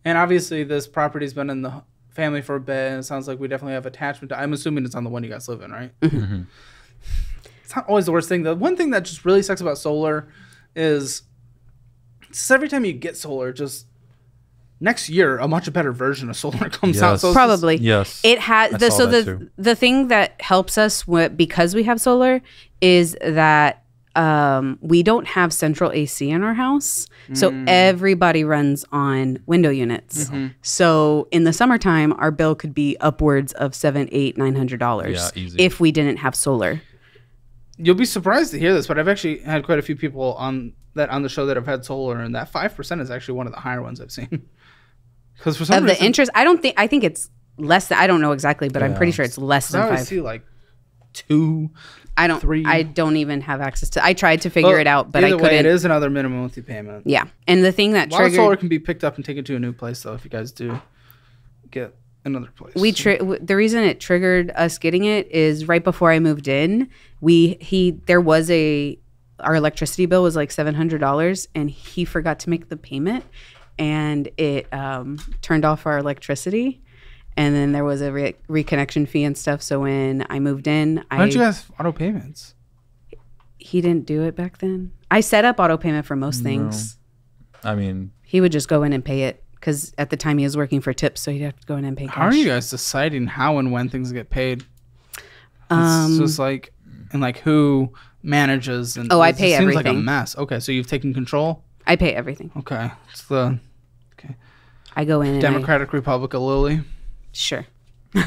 and obviously this property's been in the family for a bit, and it sounds like we definitely have attachment. To, I'm assuming it's on the one you guys live in, right? Mm-hmm. Mm-hmm. It's not always the worst thing. The one thing that just really sucks about solar is, just every time you get solar, just next year a much better version of solar <laughs> comes out. So Probably. Yes. It has the so the too. the thing that helps us wi- because we have solar is that um, we don't have central AC in our house, so Mm. everybody runs on window units. Mm-hmm. So in the summertime, our bill could be upwards of seven, eight, nine hundred dollars Yeah, easy. if we didn't have solar. You'll be surprised to hear this, but I've actually had quite a few people on that on the show that have had solar, and that five percent is actually one of the higher ones I've seen. <laughs> Because for some Of the interest, I don't think I think it's less. Than, I don't know exactly, but I'm Yeah. pretty sure it's less I than always five. see like two. I don't. three. I don't even have access to. I tried to figure Well, it out, but I either couldn't. way, it is another minimum monthly payment. Yeah, and the thing that A of triggered solar can be picked up and taken to a new place, though. If you guys do get another place, we tri- w- the reason it triggered us getting it is right before I moved in. We he there was a our electricity bill was like seven hundred dollars, and he forgot to make the payment, and it um, turned off our electricity. And then there was a re- reconnection fee and stuff. So when I moved in, Why I don't you guys have auto payments? he didn't do it back then. I set up auto payment for most things. I mean, He would just go in and pay it because at the time he was working for tips, so he'd have to go in and pay cash. How are you guys deciding how and when things get paid? It's Um, just like and like who manages and Oh, I it pay seems like a everything. mess. Okay, so you've taken control. I pay everything. Okay, it's the okay. I go in and I, Democratic Republic of Lily. sure. <laughs>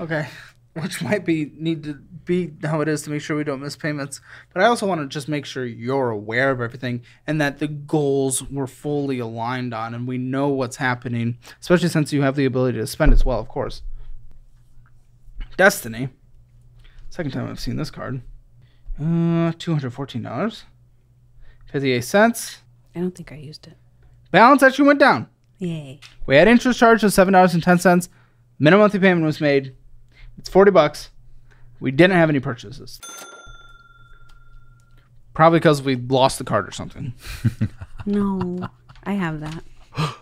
Okay. Which might be need to be how it is to make sure we don't miss payments. But I also want to just make sure you're aware of everything and that the goals we're fully aligned on and we know what's happening, especially since you have the ability to spend as well, of course. Destiny. Second time I've seen this card. Uh $214. 58 cents. I don't think I used it. Balance actually went down. Yay. We had interest charge of seven dollars and ten cents. Minimum monthly payment was made. It's forty bucks. We didn't have any purchases. Probably because we lost the card or something. <laughs> No, I have that. <gasps>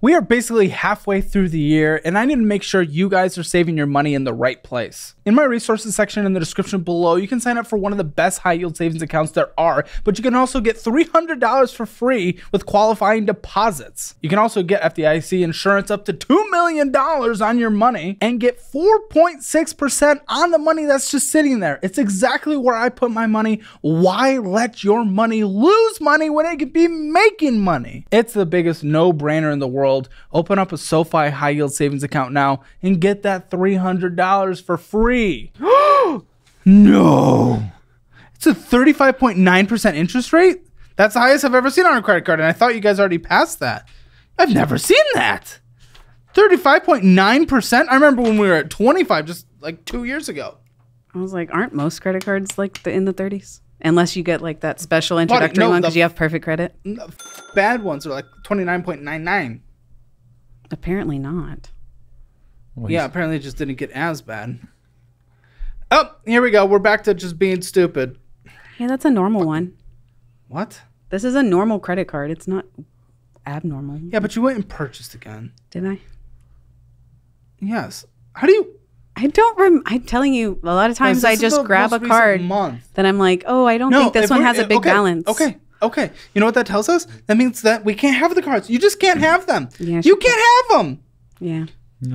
We are basically halfway through the year, and I need to make sure you guys are saving your money in the right place. In my resources section in the description below, you can sign up for one of the best high yield savings accounts there are, but you can also get $300 for free with qualifying deposits. You can also get FDIC insurance up to $2 million on your money and get 4.6% on the money that's just sitting there. It's exactly where I put my money. Why let your money lose money when it could be making money? It's the biggest no brainer in the world. Open up a SoFi high yield savings account now and get that $300 for free. <gasps> no. It's a 35.9% interest rate? That's the highest I've ever seen on a credit card, and I thought you guys already passed that. I've never seen that. 35.9%? I remember when we were at 25 just like 2 years ago. I was like, aren't most credit cards like the, in the 30s? Unless you get like that special introductory no, one the- because you have perfect credit. Bad ones are like 29.99. Apparently not. Well, Yeah, apparently it just didn't get as bad. Oh, here we go. We're back to just being stupid. Yeah, that's a normal one. What? This is a normal credit card. It's not abnormal. Yeah, but you went and purchased again. Did I? Yes. How do you? I don't rem. I'm telling you, a lot of times I just grab a card Month. that I'm like, oh, I don't think this if one we're- has a big okay, balance. Okay. Okay. You know what that tells us? That means that we can't have the cards. You just can't have them. Yeah, you sure. can't have them. Yeah.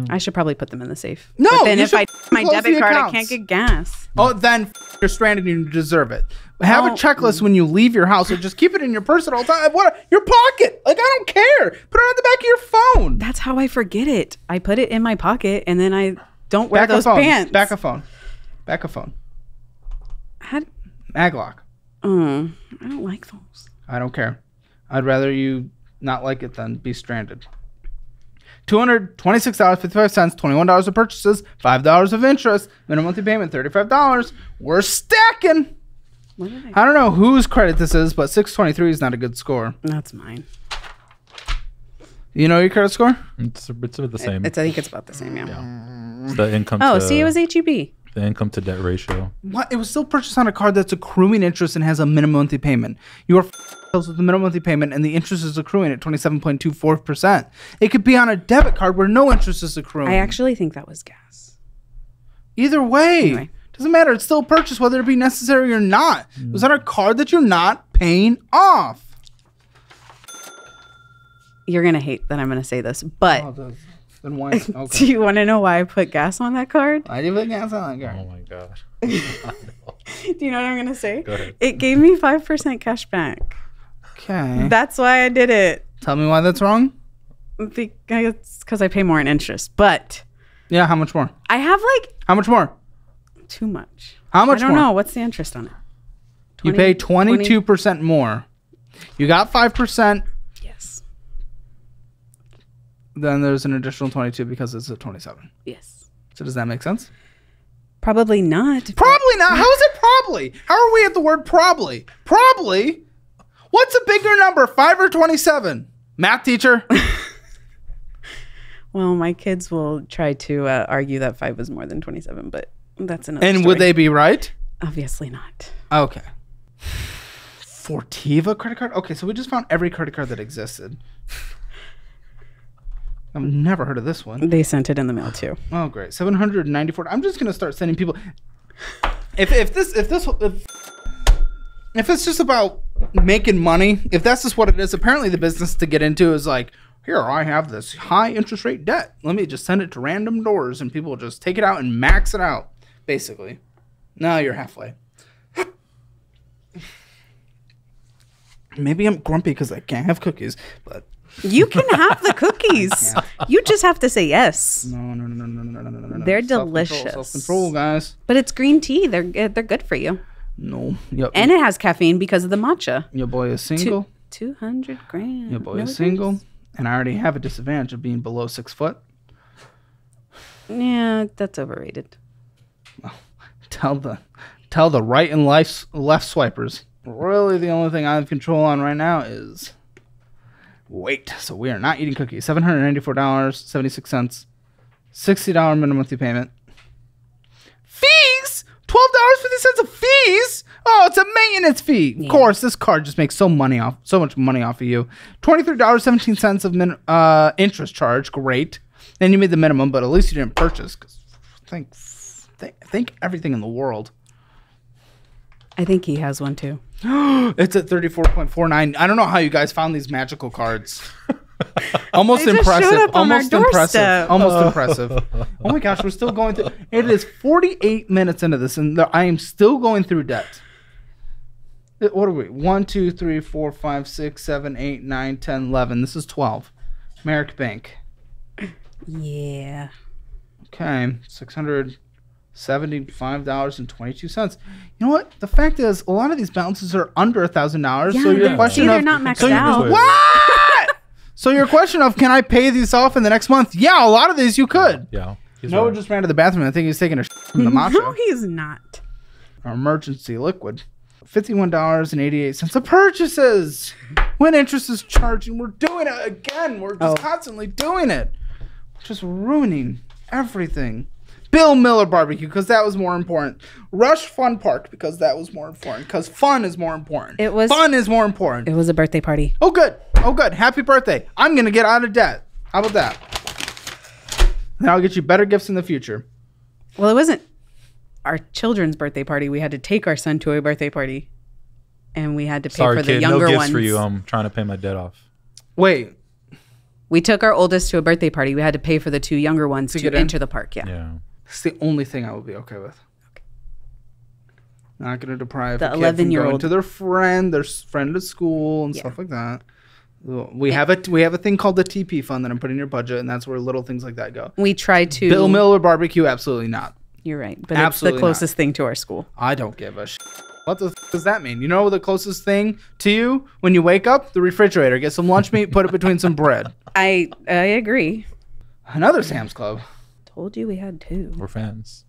I should probably put them in the safe. No, But then you if I my debit the card, I can't get gas. Oh, then you're stranded and you deserve it. Have a Oh. checklist when you leave your house, or just keep it in your purse at all times. What? Your pocket? Like I don't care. Put it on the back of your phone. That's how I forget it. I put it in my pocket and then I don't wear Back a those phone. pants. Back a phone. Back a phone. How, Maglock. mm, I don't like those. I don't care. I'd rather you not like it than be stranded. Two hundred twenty-six dollars fifty-five cents, twenty-one dollars of purchases, five dollars of interest, minimum monthly payment thirty-five dollars. We're stacking. I? I don't know whose credit this is, but six twenty-three is not a good score. That's mine. You know your credit score? It's, it's about the same. It's I think it's about the same. Yeah. It's the income. Oh, to, see, it was HEB. The income to debt ratio. What? It was still purchased on a card that's accruing interest and has a minimum monthly payment. You are f- with the minimum monthly payment and the interest is accruing at 27.24%. It could be on a debit card where no interest is accruing. I actually think that was gas. Either way, Anyway. doesn't matter. It's still a purchase whether it be necessary or not. It was on a mm. card that you're not paying off. You're gonna hate that I'm gonna say this, but oh, then why? <laughs> do you want to know why I put gas on that card? I did gas on that card? Oh my gosh. <laughs> <laughs> Do you know what I'm gonna say? Go ahead. It gave me five percent cash back. Okay. That's why I did it. Tell me why that's wrong. Because I pay more in interest, but Yeah. How much more? I have like How much more? too much. How much I don't more? know what's the interest on it. You pay 22% more. You got 5%. Yes. Then there's an additional 22 because it's a 27. Yes. So does that make sense? Probably not. Probably not. How is it probably? How are we at the word probably? Probably. What's a bigger number, 5 or 27? Math teacher? <laughs> Well, my kids will try to uh, argue that five is more than 27, but that's another and story. would they be right? Obviously not. Okay. Fortiva credit card? Okay, so we just found every credit card that existed. I've never heard of this one. They sent it in the mail too. Oh, great. 794. I'm just going to start sending people If if this if this if, if it's just about making money, if that's just what it is, apparently the business to get into is like, here I have this high interest rate debt. Let me just send it to random doors and people will just take it out and max it out, basically. Now you're halfway. <sighs> Maybe I'm grumpy because I can't have cookies, but you can have the cookies. You just have to say yes. No, no, no, no, no, no, no, no. They're self delicious. Self control, guys. But it's green tea. They're they're good for you. No. Yep. And it has caffeine because of the matcha. Your boy is single. Two hundred grams. Your boy no is single, and I already have a disadvantage of being below six foot. Yeah, that's overrated. Well, tell the tell the right and left left swipers. Really, the only thing I have control on right now is weight. So we are not eating cookies. Seven hundred ninety-four dollars seventy six cents, sixty dollar minimum monthly payment. Fees. Twelve dollars fifty cents of fees. Oh, it's a maintenance fee. Of course, this card just makes so money off, so much money off of you. Twenty three dollars seventeen cents of min, uh, interest charge. Great. Then you made the minimum, but at least you didn't purchase. Cause think, think, think everything in the world. I think he has one too. <gasps> It's at thirty four point four nine. I don't know how you guys found these magical cards. <laughs> Almost They just showed impressive. up on our Almost impressive. Almost impressive. Oh my gosh, we're still going through. It is forty eight minutes into this, and I am still going through debt. Uh, What are we? One, two, three, four, five, six, seven, eight, nine, ten, eleven. This is twelve. Merrick Bank. Yeah. Okay, six hundred seventy-five dollars and twenty-two cents. You know what? The fact is, a lot of these balances are under a thousand dollars. So Yeah, your they're- question see, they're not maxed so you- out. What? so your question of can I pay these off in the next month? Yeah, a lot of these you could. Yeah. he's Noah right. just ran to the bathroom. I think he's taking a shit from the <laughs> No, matcha. he's not. Our emergency liquid. Fifty-one dollars and eighty-eight cents of purchases. When interest is charging, we're doing it again. We're just Oh. constantly doing it, just ruining everything. Bill Miller barbecue because that was more important. Rush Fun Park because that was more important. Because fun is more important. It was- fun is more important. It was a birthday party. oh good. Oh good. Happy birthday. I'm gonna get out of debt. How about that? And I'll get you better gifts in the future. Well, it wasn't our children's birthday party. We had to take our son to a birthday party, and we had to pay Sorry, for the kid. No younger gifts ones. for you. I'm trying to pay my debt off. Wait. We took our oldest to a birthday party. We had to pay for the two younger ones to, get in? enter the park. Yeah. Yeah. It's the only thing I would be okay with. Not gonna deprive The from going 11-year-old. to their friend, their friend at school, and Yeah. stuff like that. We have a we have a thing called the TP fund that I'm putting in your budget, and that's where little things like that go. We try to. Bill Miller barbecue, absolutely not. You're right, but Absolutely it's the closest thing to our school. I don't give a. Sh- what the f- does that mean? You know the closest thing to you when you wake up? The refrigerator. Get some lunch meat, put it between some bread. I I agree. Another Sam's Club. Told you we had two. We're fans.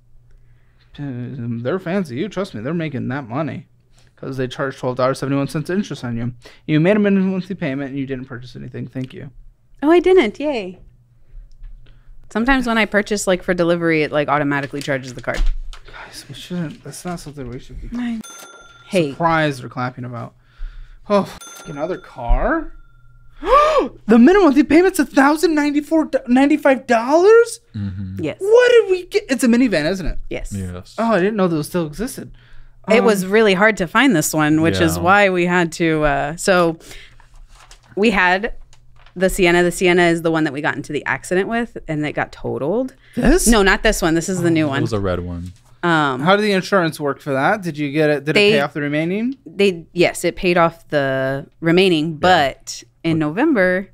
They're fans of you. Trust me, they're making that money because they charge twelve dollars seventy one cents interest on you. You made a minimum monthly payment and you didn't purchase anything. Thank you. Oh, I didn't. Yay. Sometimes when I purchase like for delivery, it like automatically charges the card. Guys, we shouldn't. That's not something we should be Hey, surprised or clapping about. Oh, another car. <gasps> the minimum monthly payment's a thousand ninety four ninety five dollars. yes, What did we get? It's a minivan, isn't it? yes. Yes. Oh, I didn't know those still existed. it Um, was really hard to find this one, which is Yeah. why we had to. Uh, so we had the Sienna. The Sienna is the one that we got into the accident with, and it got totaled. this. No, not this one. This is the new one. It one. was a red one. Um, How did the insurance work for that? Did you get it? Did it They- pay off the remaining? they yes, it paid off the remaining, but in November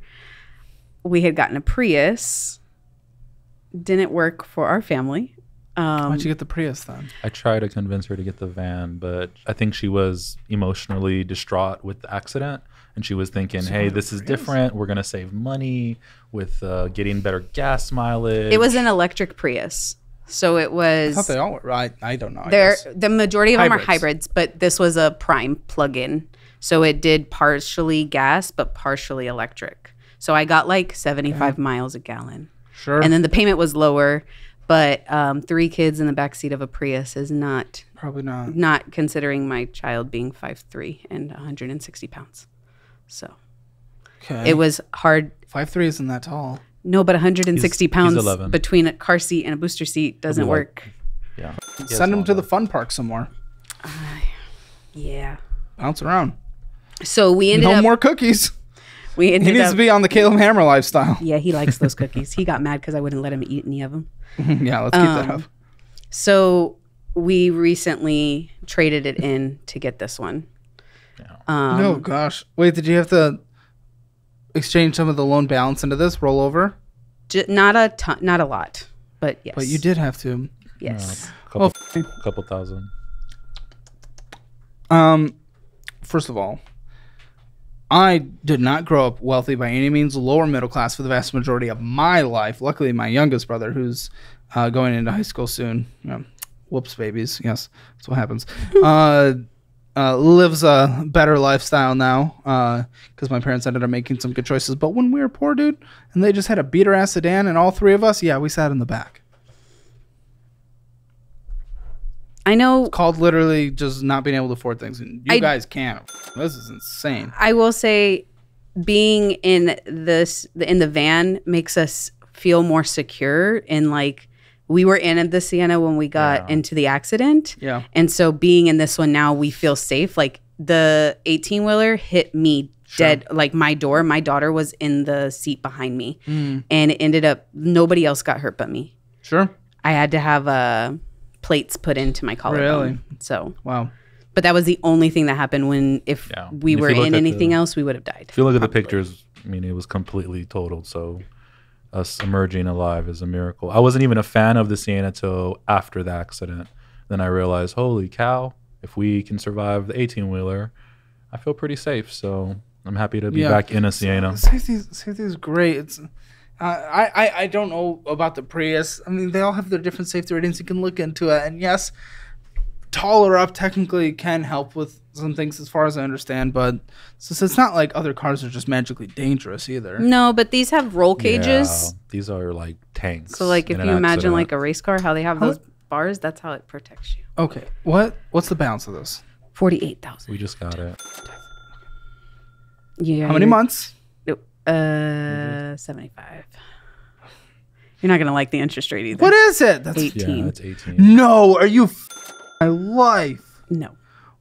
we had gotten a Prius. Didn't work for our family. Um, Why'd you get the Prius then? I tried to convince her to get the van, but I think she was emotionally distraught with the accident. And she was thinking, hey, this is different. We're going to save money with uh, getting better gas mileage. it was an electric Prius, so it I was. thought they all were. I, I don't know. I They're guess. the majority of them are Hybrids. hybrids, but this was a prime plug-in, so it did partially gas but partially electric. So I got like 75 miles a gallon, Sure. and then the payment was lower. But um, three kids in the back seat of a Prius is not Probably not. not considering my child being 5'3 and 160 pounds. So Okay. it was hard. five three isn't that tall. No, but 160 He's- he's pounds 11. between a car seat and a booster seat doesn't like- work. Yeah. Send him to the fun park somewhere. more. Yeah. Bounce around. So we ended up No up. more cookies. we ended He needs up. to be on the Caleb Hammer lifestyle. yeah, he likes those <laughs> cookies. He got mad because I wouldn't let him eat any of them. <laughs> yeah, let's keep that Um, up. So we recently traded it in to get this one. Um, oh gosh. Wait, did you have to exchange some of the loan balance into this rollover? j- not a ton, not a lot, but yes. But you did have to. Yes. couple, couple thousand. Um, first of all, I did not grow up wealthy by any means, lower middle class for the vast majority of my life. Luckily, my youngest brother, who's uh, going into high school soon, you know, whoops, babies, yes, that's what happens, <laughs> uh, uh, lives a better lifestyle now because my parents ended up making some good choices. But when we were poor, dude, and they just had a beater ass sedan, and all three of us, yeah, we sat in the back. I know Called literally just not being able to afford things. And you I- guys can't. This is insane. I will say being in this in the van makes us feel more secure and like we were in the Sienna when we got Yeah. into the accident. Yeah. And so being in this one now we feel safe. Like the 18 wheeler hit me dead like my door. My daughter was in the seat behind me. Mm. And it ended up nobody else got hurt but me. Sure. I had to have uh plates put into my collarbone. Really? So Wow. but that was the only thing that happened when if Yeah. we If were in anything the- else we would have died. If you look at the pictures, I mean, it was completely totaled. So us emerging alive is a miracle. I wasn't even a fan of the Sienna till after the accident. Then I realized, holy cow, if we can survive the 18 wheeler, I feel pretty safe. So I'm happy to be Yeah. back in a Sienna. Safety, safety is great. It's, uh, I, I, I don't know about the Prius. I mean, they all have their different safety ratings. You can look into it, and yes, taller up technically can help with some things as far as I understand, but so it's not like other cars are just magically dangerous either. No, but these have roll cages. Yeah, these are like tanks. So like if you imagine accident. like a race car, how they have How- those bars, that's how it protects you. Okay, what what's the balance of this? Forty-eight thousand. we just got it. Yeah. How many months? Uh, seventy-five. You're not gonna like the interest rate either. What is it? That's Eight. Yeah, 18. 18. no. Are you f- my life? No.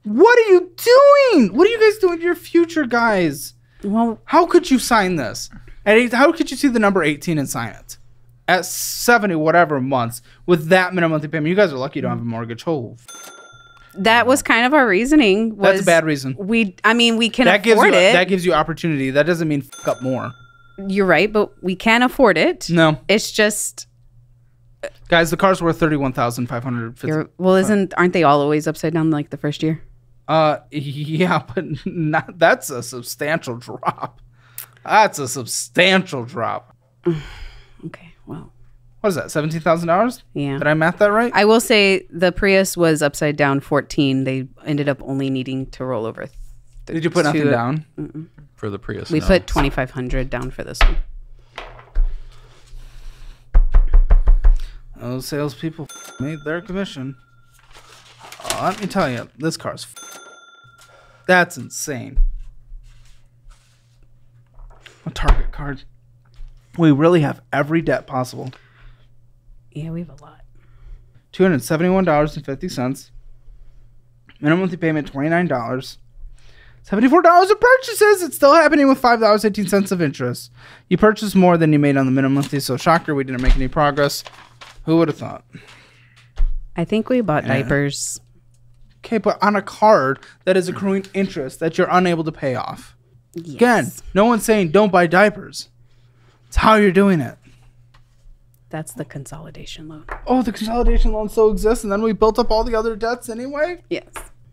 What are you doing? What are you guys doing to your future, guys? Well, How could you sign this? At eight, how could you see the number 18 and sign it? At 70 whatever months with that minimum monthly payment. You guys are lucky you don't have a mortgage. Oh, f- that was kind of our reasoning. Was that's a bad reason. We, I mean, we can That gives afford you it. that gives you opportunity. That doesn't mean fuck up more. You're right, but we can't afford it. No. It's just Guys, the car's worth 31,550. well, isn't aren't they all always upside down like the first year? Uh <laughs> yeah, but not that's a substantial drop. That's a substantial drop. <sighs> Okay, well, What is that? $17,000? yeah. Did I math that right? I will say the Prius was upside down 14. They ended up only needing to roll over. th- Did you put nothing to- down? For the Prius. We no. put 2,500 down for this one. Those salespeople f- made their commission. Oh, let me tell you, this car's. f- That's insane. A Target card. We really have every debt possible. Yeah, we have a lot. Two hundred seventy-one dollars and fifty cents. Minimum monthly payment twenty-nine dollars. Seventy-four dollars of purchases. It's still happening with five dollars eighteen cents of interest. You purchased more than you made on the minimum monthly, so shocker we didn't make any progress. Who would have thought? I think we bought Yeah. diapers. Okay, but on a card that is accruing interest that you're unable to pay off. Yes. Again, no one's saying don't buy diapers. It's how you're doing it. That's the consolidation loan. Oh, the consolidation loan still exists, and then we built up all the other debts anyway. Yes.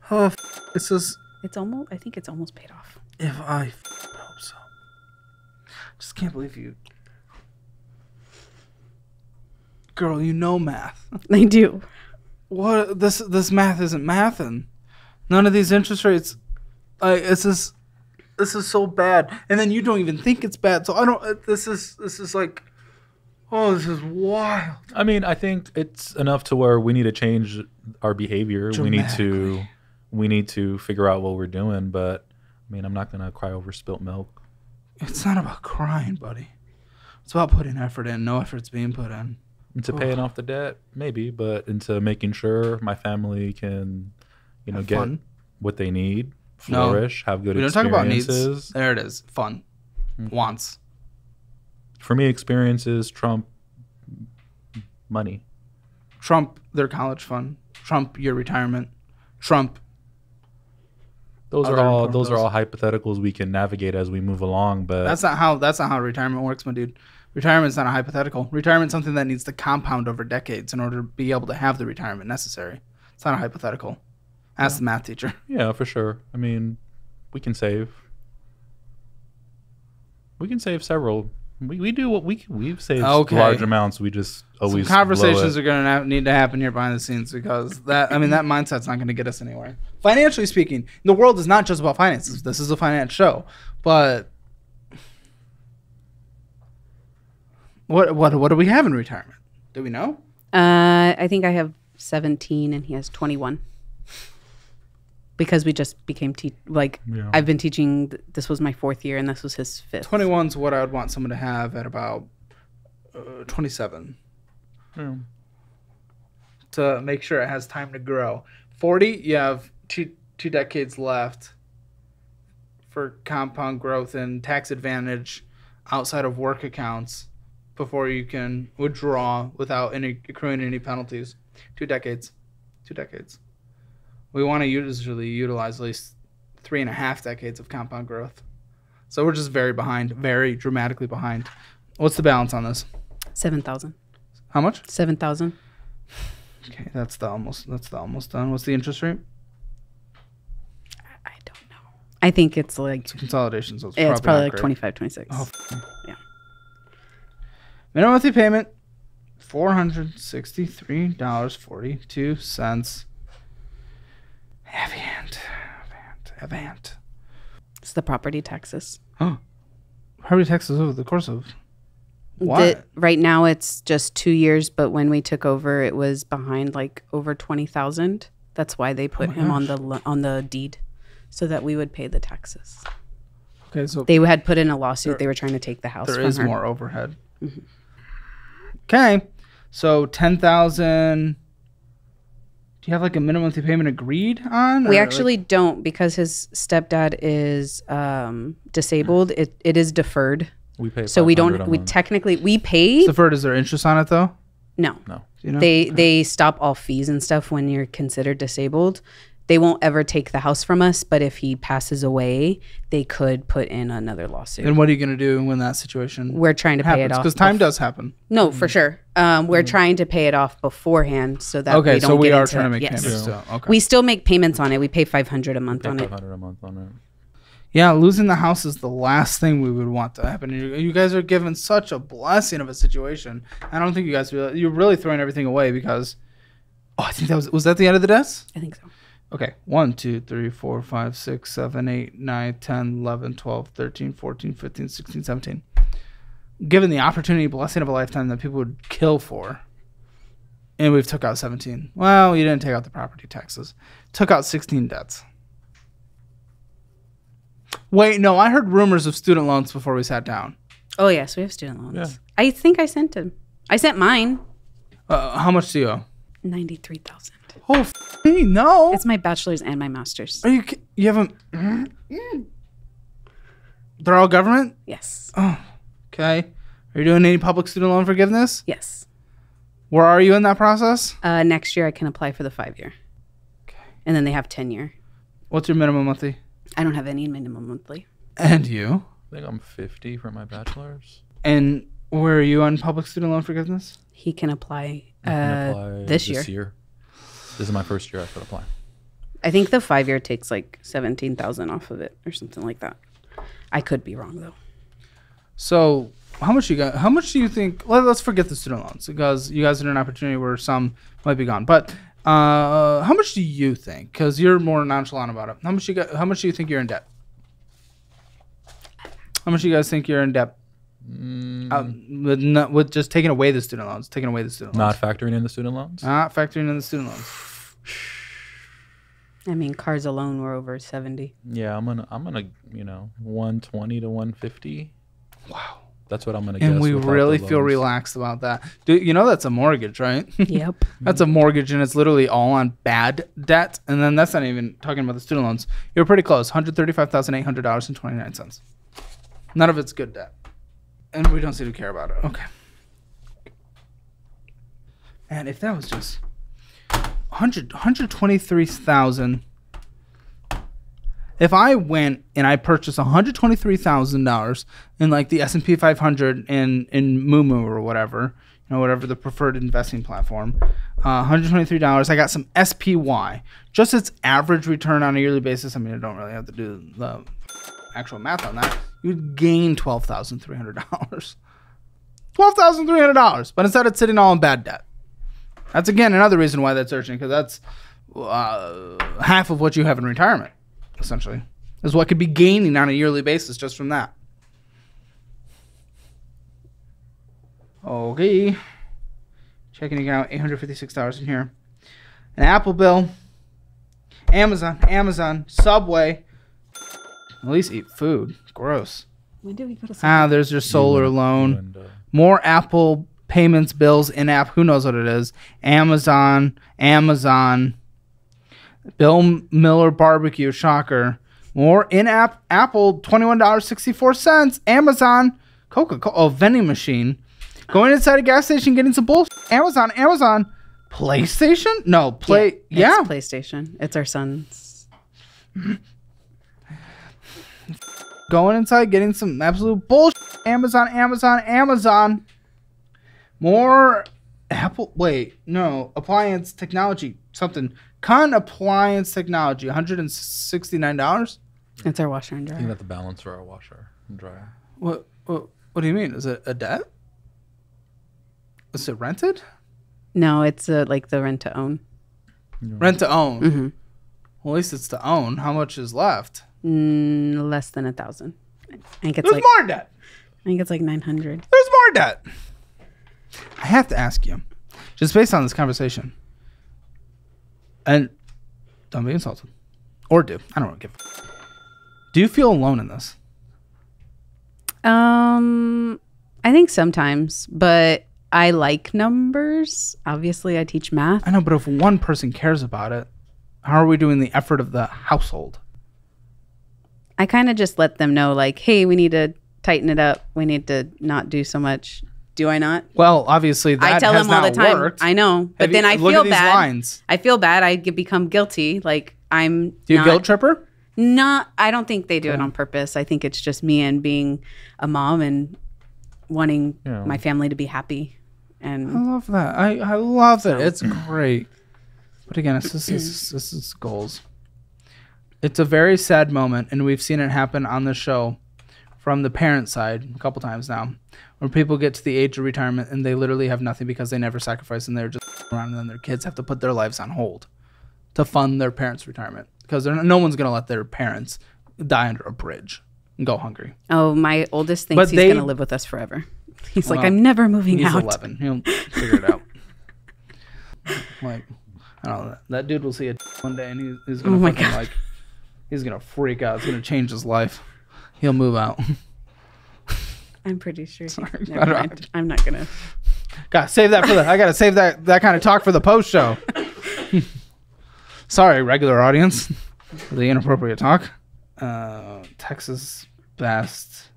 Oh, f- this is It's almost, I think it's almost paid off. if I f- hope so. Just can't believe you, girl. You know math. <laughs> They do. What this this math isn't mathing. None of these interest rates. Like it's just this is so bad, and then you don't even think it's bad. So I don't. uh, This is this is like, oh, this is wild. I mean, I think it's enough to where we need to change our behavior. We need to we need to figure out what we're doing, but I mean, I'm not going to cry over spilt milk. It's not about crying, buddy. It's about putting effort in. No effort's being put in. Into paying off the debt, maybe, but into making sure my family can, you know, Have get fun. what they need, No. flourish, have good We don't talk about needs. There it is. Fun. Mm. Wants. For me, experiences trump money. Trump their college fund. Trump your retirement. Trump. Those are all those are all hypotheticals we can navigate as we move along, but That's not how. That's not how retirement works, my dude. Retirement's not a hypothetical. Retirement's something that needs to compound over decades in order to be able to have the retirement necessary. It's not a hypothetical. Ask the math teacher. <laughs> Yeah, for sure. I mean, we can save. We can save several. We, we do what we we've saved Okay. large amounts. We just Some always conversations blow are going to need to happen here behind the scenes because that. I mean, that mindset's not going to get us anywhere. Financially speaking, the world is not just about finances. This is a finance show, but what what what do we have in retirement? Do we know? Uh, I think I have 17 and he has 21. Because we just became te- like Yeah. I've been teaching. This was my fourth year, and this was his fifth. 21's what I would want someone to have at about uh, 27. Yeah. to make sure it has time to grow. 40, you have two two decades left for compound growth and tax advantage outside of work accounts before you can withdraw without any accruing any penalties. Two decades. Two decades. We want to usually utilize at least three and a half decades of compound growth. So we're just very behind, very dramatically behind. What's the balance on this? Seven thousand. How much? Seven thousand. Okay, that's the almost that's the almost done. What's the interest rate? I don't know. I think it's like It's a consolidation, so it's yeah, probably, it's probably like great. 25, 26. Oh, Yeah. Minimum monthly payment four hundred sixty three dollars forty two cents. Avant. Avant. Avant. It's the property taxes. Oh. Property taxes over the course of The- what? right now it's just two years, but when we took over, it was behind like over twenty thousand. That's why they put oh my him on the on the deed, so that we would pay the taxes. okay, so They had put in a lawsuit. they were trying to take the house. there from is her. more overhead. Mm-hmm. Okay, so ten thousand. Do you have like a minimum monthly payment agreed on? We or, like- actually don't because his stepdad is um, disabled. It it is deferred, We pay. so we don't. We technically we pay. deferred. Is there interest on it though? no, no. You know? they they stop all fees and stuff when you're considered disabled. They won't ever take the house from us, but if he passes away, they could put in another lawsuit. And what are you gonna do when that situation we're trying to pay it off Because time does happen. No, for sure. Um, we're trying to pay it off beforehand so that Okay, we don't so we get are into- trying to make yes. payments. Still. Okay. We still make payments on it. We pay five hundred a month on it. 500 a month on it. Yeah, losing the house is the last thing we would want to happen. You, you guys are given such a blessing of a situation. I don't think you guys realize, you're really throwing everything away because. Oh, I think that was was that the end of the deaths? I think so. Okay, 1, 2, 3, 4, 5, 6, 7, 8, 9, 10, 11, 12, 13, 14, 15, 16, 17. Given the opportunity, blessing of a lifetime that people would kill for, and we've took out 17. Well, you didn't take out the property taxes. Took out 16 debts. Wait, no, I heard rumors of student loans before we sat down. Oh yes, we have student loans. Yeah. I think I sent him. I sent mine. Uh, how much do you owe? Ninety three thousand. Oh, f- me, no. It's my bachelor's and my master's. Are you, ki- you haven't. They're all government? Yes. Okay. Are you doing any public student loan forgiveness? Yes. Where are you in that process? Uh, next year I can apply for the five year. Okay. And then they have ten year. What's your minimum monthly? I don't have any minimum monthly. And you? I think I'm 50 for my bachelor's. And where are you on public student loan forgiveness? He can apply, I can uh, apply this year. This is my first year I could apply. I think the five year takes like seventeen thousand off of it or something like that. I could be wrong though. So, how much you got? How much do you think? Let, let's forget the student loans because you guys are in an opportunity where some might be gone. But uh, how much do you think? Because you're more nonchalant about it. How much you got? How much do you think you're in debt? How much do you guys think you're in debt? Mm, Um, with, not, with just taking away the student loans, taking away the student loans, not factoring in the student loans. not factoring in the student loans. I mean, cars alone were over seventy. Yeah, I'm gonna I'm gonna you know 120 to 150. Wow. That's what I'm gonna. And guess we really feel relaxed about that. Dude, you know that's a mortgage, right? <laughs> Yep. That's a mortgage, and it's literally all on bad debt. And then that's not even talking about the student loans. You're pretty close. Hundred thirty-five thousand eight hundred dollars and twenty-nine cents. None of it's good debt, and we don't seem to care about it. Okay. And if that was just 100, 123,000. If I went and I purchased $123,000 in like the S&P 500 in in Moomoo or whatever, you know, whatever the preferred investing platform, uh, $123, I got some SPY. Just its average return on a yearly basis. I mean, I don't really have to do the actual math on that. You'd gain $12,300. <laughs> $12,300, but instead it's sitting all in bad debt. That's again another reason why that's urgent because that's uh, half of what you have in retirement, essentially, is what could be gaining on a yearly basis just from that. Okay, checking it out eight hundred fifty-six dollars in here. An Apple bill, Amazon, Amazon, Subway. At least eat food. Gross. When did we go to? Ah, there's your solar loan uh, more Apple payments, bills, in app. Who knows what it is? Amazon, Amazon, Bill Miller Barbecue, shocker. More in app Apple, $21.64. Amazon, Coca Cola, oh, vending machine. Going inside a gas station, getting some bullshit. Amazon, Amazon, PlayStation? No, play. Yeah. It's PlayStation. It's our son's. going inside, getting some absolute bullshit. Amazon, Amazon, Amazon. More Apple. Wait, no. Appliance technology. Something. Con appliance technology. $169. It's our washer and I think dryer. that's the balance for our washer and dryer. What, what, what do you mean? Is it a debt? Is it rented? No, it's uh, like the rent to own. Rent to own. Mhm. Well, at least it's to own. How much is left? Mm, less than a thousand. I think it's There's like more debt. I think it's like nine hundred. There's more debt. I have to ask you, just based on this conversation, and don't be insulted, or do I don't give. Do you feel alone in this? Um, I think sometimes, but I like numbers. Obviously, I teach math. I know, but if one person cares about it, how are we doing the effort of the household? I kind of just let them know, like, hey, we need to tighten it up. We need to not do so much. Do I not? Well, obviously that I tell has them all the time. worked. I know, but Have then you- I feel bad. lines. I feel bad. I get- become guilty. Like I'm. Do you not, guilt trip her? Not. I don't think they do it on purpose. I think it's just me and being a mom and wanting Yeah. my family to be happy. And I love that. I, I love it. It's <clears throat> great. But again, it's just, this, this is goals. It's a very sad moment, and we've seen it happen on the show from the parent side a couple times now, where people get to the age of retirement and they literally have nothing because they never sacrificed and they're just around, and then their kids have to put their lives on hold to fund their parents' retirement because no one's going to let their parents die under a bridge and go hungry. oh, my oldest thinks But he's gonna live with us forever. <laughs> He's like, I'm never moving He's out. 11. He'll figure it out. <laughs> like, I don't know. That, dude will see it one day and he, he's going Oh to God. like, he's going to freak out. It's going to change his life. He'll move out. <laughs> I'm pretty sure. Sorry, never mind. I'm not gonna. Gotta save that for the, I gotta save that, that kind of talk for the post show. <laughs> Sorry, regular audience. For the inappropriate talk. Uh, Texas best.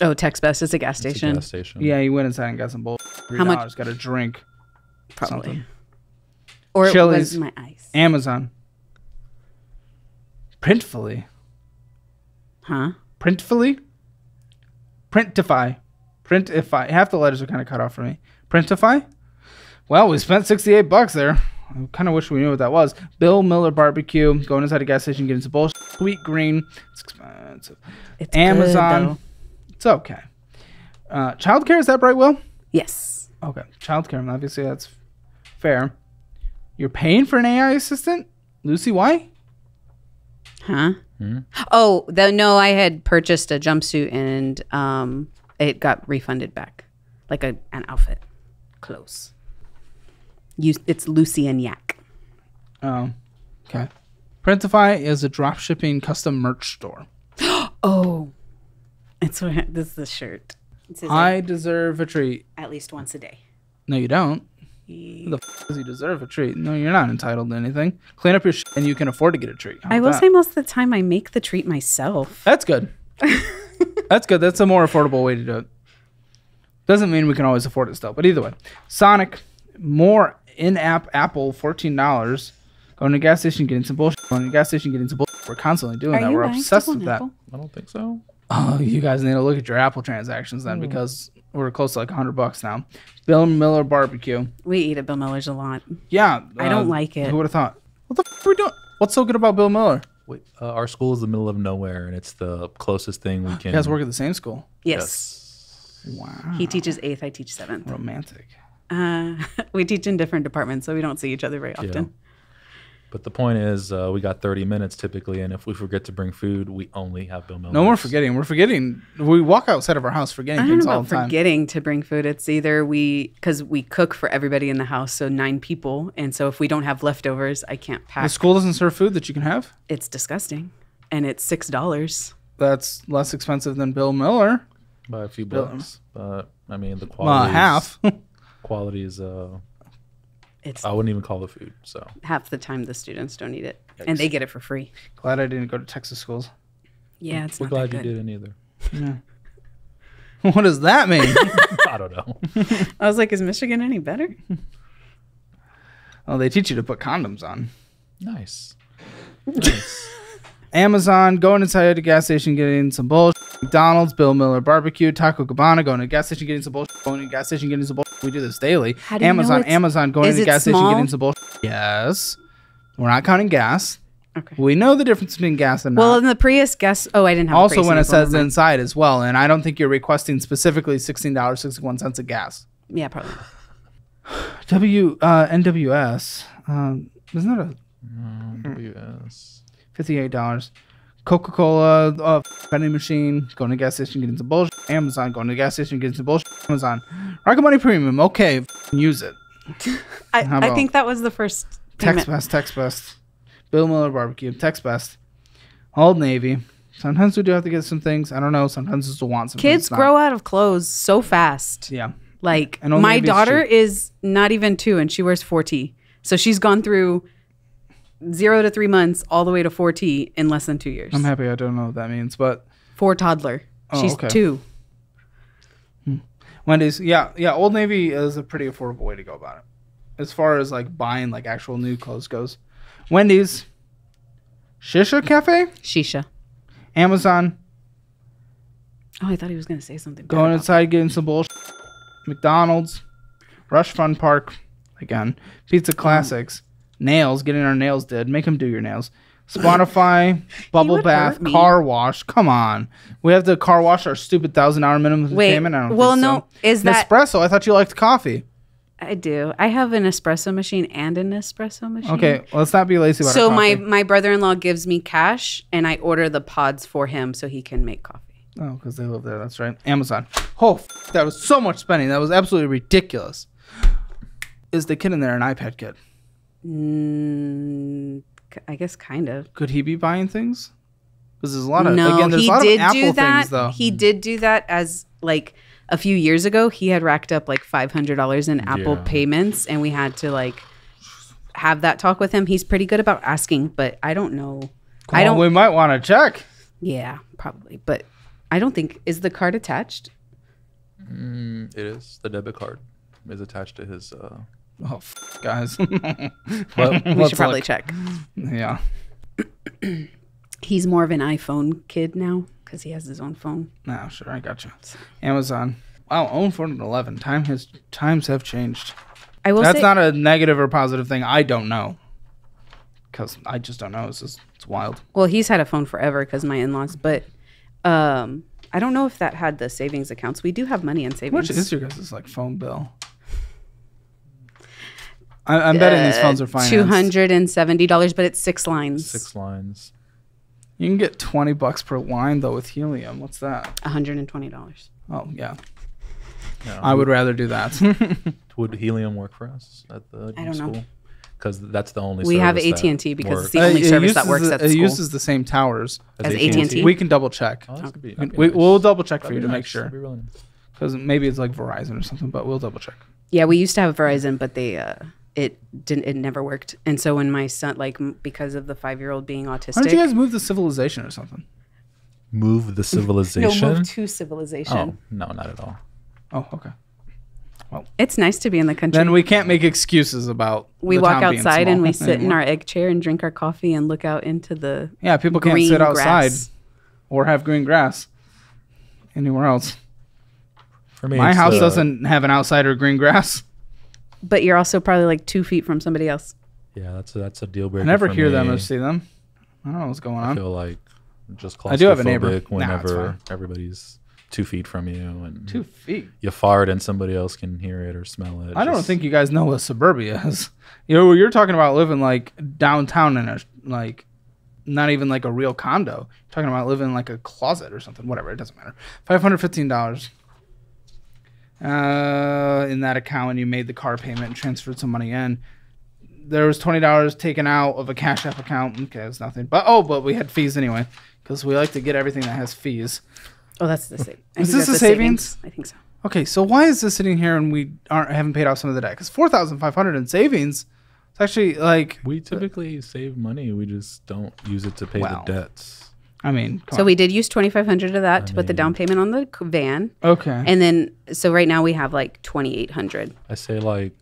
Oh, Tex Best is a gas It's a station. gas station. Yeah, you went inside and got some bull. How much- Got a drink. Probably. something. Or it Chili's. was my ice. Amazon. Printfully. Huh? Printfully? Printify. Printify. Half the letters are kind of cut off for me. Printify? Well, we spent 68 bucks there. I kind of wish we knew what that was. Bill Miller Barbecue. Going inside a gas station, getting some bullshit. Sweetgreen. It's expensive. It's Amazon. Good. It's okay. Uh, childcare, is that right, Will? yes. Okay. Childcare, obviously that's fair. You're paying for an AI assistant? Lucy, why? Huh? Hmm? Oh, the, no, I had purchased a jumpsuit and um, it got refunded back, like a an outfit, clothes. You, it's Lucy and Yak. Oh, okay. Printify is a drop shipping custom merch store. <gasps> Oh, it's what this is the shirt. It says I deserve a treat. at least once a day. No, you don't. Who the f- does you deserve a treat? No, you're not entitled to anything. Clean up your shit and you can afford to get a treat. How I will that? say most of the time I make the treat myself. That's good. <laughs> That's good. That's a more affordable way to do it. Doesn't mean we can always afford it still, but either way. Sonic, more in-app Apple, fourteen dollars. Going to gas station, getting some bullshit. Going to gas station, getting some bullshit. We're constantly doing that. We're obsessed with that. I don't think so. Oh, you guys need to look at your Apple transactions then, hmm. because we're close to like hundred bucks now. Bill Miller Barbecue. We eat at Bill Miller's a lot. Yeah, I don't like it. Who would have thought? What the f- are we doing? What's so good about Bill Miller? Wait, uh, our school is the middle of nowhere, and it's the closest thing we can. You guys work at the same school. Yes. Wow, He teaches eighth, I teach seventh. romantic. Uh, <laughs> we teach in different departments, so we don't see each other very often. But the point is, uh, we got 30 minutes typically, and if we forget to bring food, we only have Bill Miller's. No more forgetting. We're forgetting. We walk outside of our house forgetting I don't things know all about the time. forgetting to bring food. It's either we, because we cook for everybody in the house, so nine people. And so if we don't have leftovers, I can't pack. The school doesn't serve food that you can have. It's disgusting. And it's $6. That's less expensive than Bill Miller. by a few Bill- bucks. But I mean, the Well, quality. is- half. <laughs> Quality is. Uh, It's I wouldn't even call the food. So half the time the students don't eat it. And they get it for free. Glad I didn't go to Texas schools. Yeah, it's we're not glad that you didn't either. Yeah. <laughs> What does that mean? <laughs> I don't know. <laughs> I was like, is Michigan any better? oh, they teach you to put condoms on. nice. nice. Amazon, going inside a gas station, getting some bullshit. McDonald's, Bill Miller Barbecue, Taco Cabana, going to a gas station, getting some bullshit. Going to a gas station, getting some bullshit. We do this daily. How do you know Amazon, Amazon, going to the it gas station, getting some bullshit. Yes. We're not counting gas. Okay. We know the difference between gas and Well, not. in the Prius, guess. Oh, I didn't have. also Prius when it says never mind. inside as well and i don't think you're requesting specifically $16.61 of gas Yeah, probably. <sighs> w uh nws um isn't that a WS. Fifty-eight dollars. Coca-Cola, uh, vending machine, going to gas station, getting some bullshit. Amazon, going to gas station, getting some bullshit. Amazon, Rocket Money Premium. Okay, use it. I, I think that was the first. Text. Best, Tex Best. Bill Miller Barbecue, Tex Best. Old Navy. Sometimes we do have to get some things. I don't know. Sometimes it's a want. Sometimes Kids grow out of clothes so fast. Yeah. Like my Navy's daughter cheap. is not even two, and she wears 4T. So she's gone through zero to three months, all the way to 4T in less than two years. I'm happy. I don't know what that means, but For toddler, Oh, she's okay. two. Hmm. Wendy's. Yeah, yeah. Old Navy is a pretty affordable way to go about it, as far as like buying like actual new clothes goes. Wendy's, Shisha Cafe, Shisha. Amazon. Oh, I thought he was gonna say something. Going inside getting some bullshit. McDonald's, Rush Fun Park, again. Pizza mm. Classics, nails. Getting our nails did. Make them do your nails. <laughs> Spotify, bubble bath, car wash. Come on, we have to car wash our stupid thousand hour minimum Wait, payment. I don't well, think no, so. is that- Nespresso? I thought you liked coffee. I do. I have an espresso machine and an espresso machine. Okay, let's not be lazy about So my my brother in law gives me cash, and I order the pods for him so he can make coffee. Oh, because they live there. That's right. Amazon. Oh, f- that was so much spending. That was absolutely ridiculous. Is the kid in there an iPad kid? Mm, I guess kind of. Could he be buying things? Because there's a lot of no, again. There's he a lot did of Apple do that. things though. He did do that as like a few years ago. He had racked up like five hundred dollars in Apple Yeah. payments, and we had to like have that talk with him. He's pretty good about asking, but I don't know. I don't. We might want to check. yeah, probably, but I don't think is the card attached. Mm, it is. The debit card is attached to his. Uh, Oh, f- guys. <laughs> We Let's should probably look. check. Yeah. He's more of an iPhone kid now because he has his own phone. No, sure. I got you. Amazon. Wow, own 411. Time has times have changed. I will That's say, not a negative or positive thing. I don't know. Because I just don't know. It's just it's wild. well, he's had a phone forever because my in-laws, but um, I don't know if that had the savings accounts. We do have money in savings. much is your guys' like phone bill? I, I'm betting these phones are financed. Two hundred and seventy dollars, but it's six lines. six lines. You can get 20 bucks per line though with helium. What's that? One hundred and twenty dollars. Oh yeah, Yeah. I would rather do that. <laughs> Would helium work for us at the I don't know. Because that's the only. We have service that AT&T because it's works. the only Uh, it service that works the, at it school. uses the same towers. As AT&T? We can double check. Oh, that'd be- We, that'd be we, nice. we'll double check for That'd you be to make sure That'd really nice. because maybe it's like Verizon or something, but we'll double check. Yeah, we used to have Verizon, but they uh, it didn't. It never worked. And so when my son, like, because of the five-year-old being autistic. Why don't you guys move to civilization or something? Move the civilization <laughs> no, civilization. move to civilization. oh no, not at all. Oh, okay. well It's nice to be in the country. Then we can't make excuses about. we the walk town being outside and we sit in our egg chair and drink our coffee and look out into the Yeah, people can't green sit outside grass. or have green grass anywhere else. For me, My house uh, doesn't have an outside or green grass. But you're also probably like two feet from somebody else. Yeah, that's a, that's a deal breaker. I never for hear them me. or see them. I don't know what's going on. I on. feel like just claustrophobic I do have a neighbor. Whenever fine. everybody's two feet from you and Two feet. you fart and somebody else can hear it or smell it. I don't think you guys know what suburbia <laughs> is. You know, you're talking about living like downtown in a like, not even like a real condo. You're talking about living in like a closet or something. Whatever, it doesn't matter. Five hundred fifteen dollars. Uh, in that account, and you made the car payment and transferred some money in. There was twenty dollars taken out of a Cash App account. Okay, it's nothing. But oh, but we had fees anyway because we like to get everything that has fees. Oh, that's the same. Is this the savings? I think so. Okay, so why is this sitting here and we aren't haven't paid off some of the debt? Because four thousand five hundred in savings, it's actually like We typically save money. We just don't use it to pay Wow. the debts. I mean, So on. we did use 2500 of that to put the down payment on the van. okay. And then so right now we have like 2800. I say like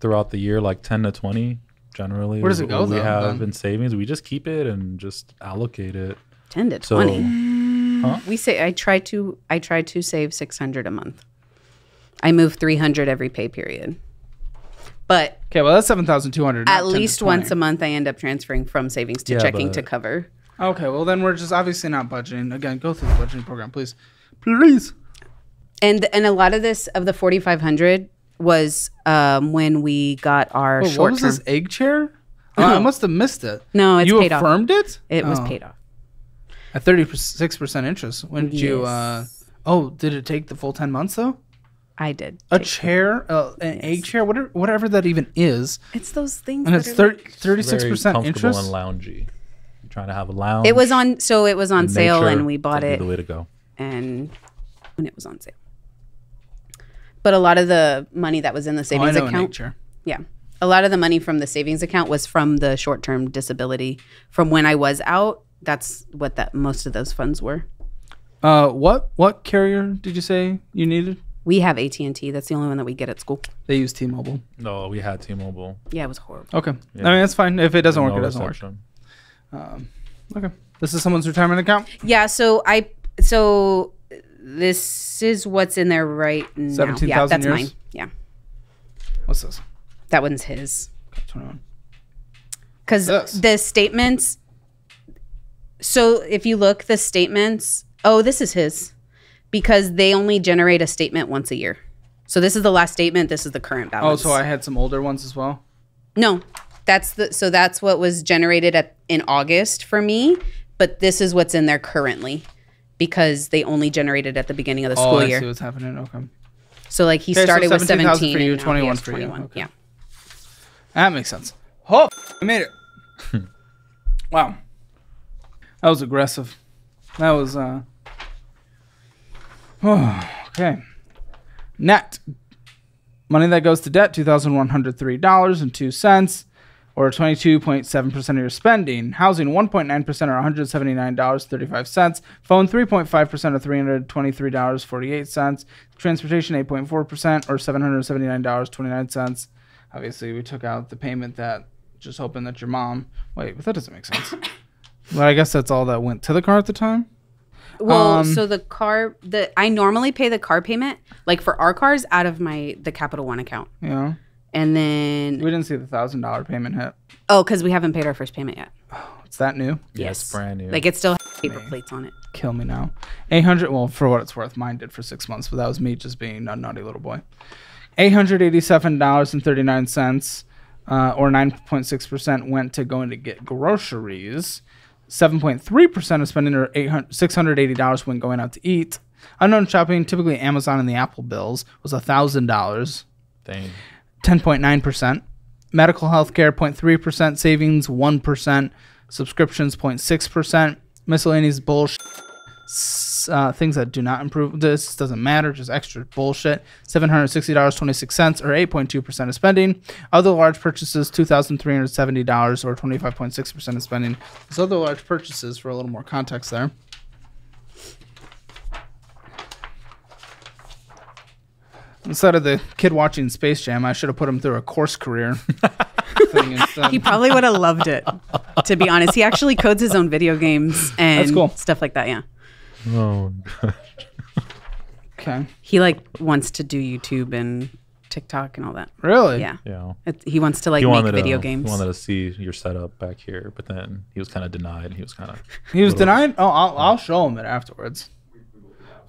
throughout the year, like ten to twenty. Generally, Where does it is go, what we though, have then? in savings. We just keep it and just allocate it. 10 to So 20. Hmm? We say I try to I try to save 600 a month. I move 300 every pay period. But okay, well that's seven thousand two hundred. at least once a month I end up transferring from savings to Yeah, checking to cover. Okay, well then we're just obviously not budgeting. Again, go through the budgeting program, please, please. And and a lot of this of the 4500 was um, when we got our Wait, what was term this egg chair? Oh, I must have missed it. No, it's you paid off. affirmed it. It was Oh. paid off. at thirty six percent interest. When did you? uh Oh, did it take the full ten months though? I did. A chair, uh, an egg chair, whatever, whatever that even is, It's those things. and that it's are 30, like- 36 Very percent comfortable interest. and loungy. You're trying to have a lounge. It was on. So it was on in sale, and we bought it. be The way to go. and when it was on sale. But a lot of the money that was in the Oh, I savings know an egg account, chair. yeah, a lot of the money from the savings account was from the short-term disability from when I was out. That's what that most of those funds were. Uh, what what carrier did you say you needed? We have AT and T. That's the only one that we get at school. They use T-Mobile. No, we had T-Mobile. Yeah, it was horrible. Okay, Yeah. I mean that's fine. If it doesn't work, no it doesn't work. Reception. Okay, this is someone's retirement account. Yeah, so I so this is what's in there right now. 17,000 yeah, that's years? mine. Yeah, What's this? that one's his. 21. because the statements so if you look the statements oh this is his because they only generate a statement once a year so this is the last statement this is the current balance. Oh, so I had some older ones as well. no that's the so that's what was generated at in August for me, but this is what's in there currently because they only generated at the beginning of the oh, school oh, I year. see what's happening. Okay. So like he okay, started so 17, with 17 for you, 21 for 21. you. Okay. Yeah. That makes sense. Oh, I made it. <laughs> wow. That was aggressive. That was uh Oh, <sighs> okay. Net money that goes to debt $2,103.02 or twenty two point seven percent of your spending. Housing one point nine percent or one hundred seventy nine dollars thirty five cents. Phone three point five percent or three hundred twenty three dollars forty eight cents. Transportation eight point four percent or seven hundred seventy nine dollars twenty nine cents. Obviously, we took out the payment that just hoping that your mom. Wait, but that doesn't make sense. <laughs> but I guess that's all that went to the car at the time. Well, Um, so the car, the I normally pay the car payment, like for our cars, out of my the Capital One account, know, and then we didn't see the thousand dollar payment hit. oh, because we haven't paid our first payment yet. Oh, it's that new. Yeah, it's brand new. Like it still has paper plates on it. kill me now. 800, well, for what it's worth, mine did for six months, but that was me just being a naughty little boy. $887.39, uh, or 9.6% went to going to get groceries. 7.3% of spending, or $800 $680 when going out to eat. Unknown shopping, typically Amazon and the Apple bills, was $1,000. Thing. 10.9%. Medical health care, 0.3%. Savings, 1%. Subscriptions, 0.6%. Miscellaneous bullshit. Uh, things that do not improve this doesn't matter, just extra bullshit. $760.26 or 8.2% of spending. Other large purchases, $2,370 or 25.6% of spending. Those other large purchases, for a little more context there. Instead of the kid watching Space Jam, I should have put him through a course career. <laughs> He probably would have loved it. To be honest, he actually codes his own video games <laughs> and cool. stuff like that. Yeah, Oh, God. Okay. he like wants to do YouTube and TikTok and all that. Really? Yeah, yeah. It, he wants to like He make video to, games. He wanted to see your setup back here, but then he was kind of denied. He was kind of. He was denied. Oh, I'll, I'll show him it afterwards.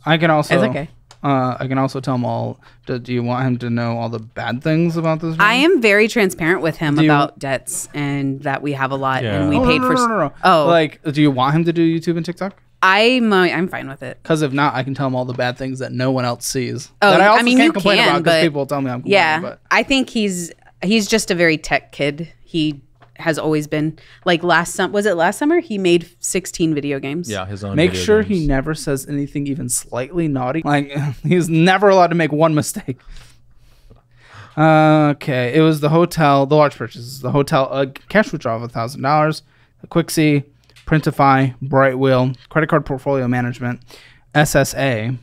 I can also. It's okay. Uh, I can also tell him all. Do, do you want him to know all the bad things about this? I am very transparent with him Do you- about debts and that we have a lot Yeah. and we Oh, paid no, for. no, s- no, no, no. Oh, Like, do you want him to do YouTube and TikTok? I'm uh, I'm fine with it. Because if not, I can tell him all the bad things that no one else sees. Oh, that I I mean, can't you complain can, about because but- people tell me I'm. Yeah, But I think he's he's just a very tech kid. He has always been like last sum was it last summer he made 16 video games. Yeah, his own. make video sure games. he never says anything even slightly naughty. Like <laughs> he's never allowed to make one mistake. Uh, Okay, it was the hotel, the large purchases, the hotel, a cash withdrawal of thousand dollars, the Quixie, Printify, Brightwheel, credit card portfolio management, SSA,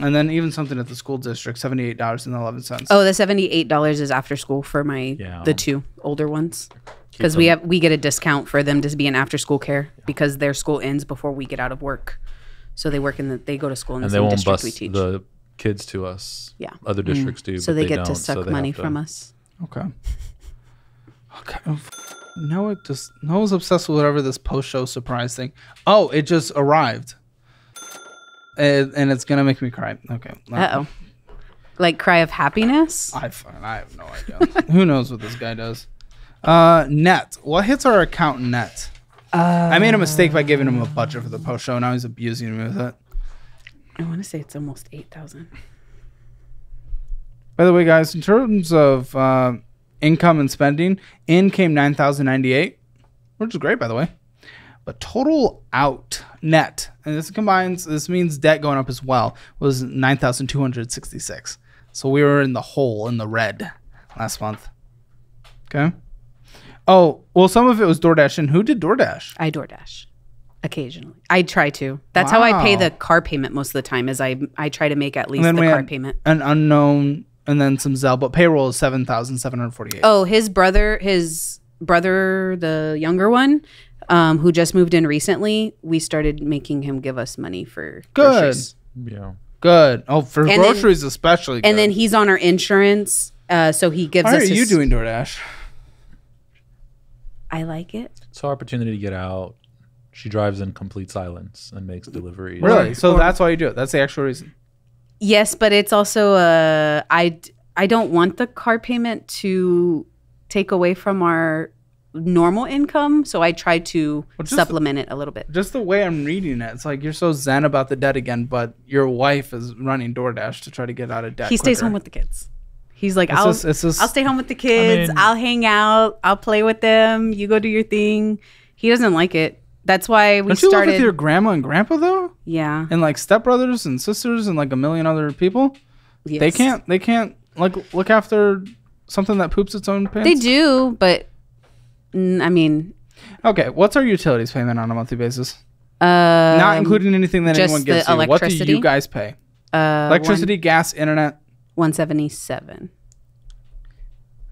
and then even something at the school district, seventy eight dollars and eleven cents. Oh, the seventy-eight dollars is after school for my Yeah. the two older ones because we have we get a discount for them to be in after-school care because their school ends before we get out of work, so they work in the they go to school in the and they same won't district bust we teach. the kids to us. Yeah. Other mm. districts do. so but they, get to don't, suck so money to- from us. Okay. Okay. Oh, f- Noah just Noah's obsessed with whatever this post show surprise thing. Oh, it just arrived, and, and it's gonna make me cry. Okay. Uh oh, like cry of happiness. I I have no idea. <laughs> Who knows what this guy does? Uh, net. What hits our account net? I made a mistake by giving him a budget for the post show. and Now he's abusing me with it. I want to say it's almost eight thousand. By the way, guys, in terms of uh, income and spending, in came nine thousand ninety eight, which is great, by the way. But total out net, and this combines. This means debt going up as well. Was nine thousand two hundred sixty six. So we were in the hole in the red last month. Okay. Oh well, some of it was DoorDash, and who did DoorDash? I DoorDash occasionally. I try to. That's how I pay the car payment most of the time. Is I I try to make at least the car payment. an unknown, and then some Zelle, but payroll is seven thousand seven hundred forty eight. Oh, his brother, his brother, the younger one, um, who just moved in recently. We started making him give us money for Good. groceries. Yeah. Good. Oh, for then- groceries especially. And good. then he's on our insurance, uh, so he gives us. How are us. you his- doing DoorDash? I like it. It's our opportunity to get out. She drives in complete silence and makes deliveries. Really? So or- that's why you do it. That's the actual reason. Yes, but it's also uh, I don't want the car payment to take away from our normal income, so I try to Well, just- supplement it a little bit. Just the way I'm reading it, it's like you're so zen about the debt again, but your wife is running DoorDash to try to get out of debt. He stays home with the kids. He's like, It's I'll just- it's just- I'll stay home with the kids. mean- I'll hang out. I'll play with them. You go do your thing. He doesn't like it. That's why we Don't you live with your grandma and grandpa though, yeah, and like stepbrothers and sisters and like a million other people? They can't. They can't like look after something that poops its own pants. They do, but I mean, Okay, what's our utilities payment on a monthly basis? uh, Not including anything that anyone gives the you. What do you guys pay? uh, Electricity, gas, internet. one seventy seven.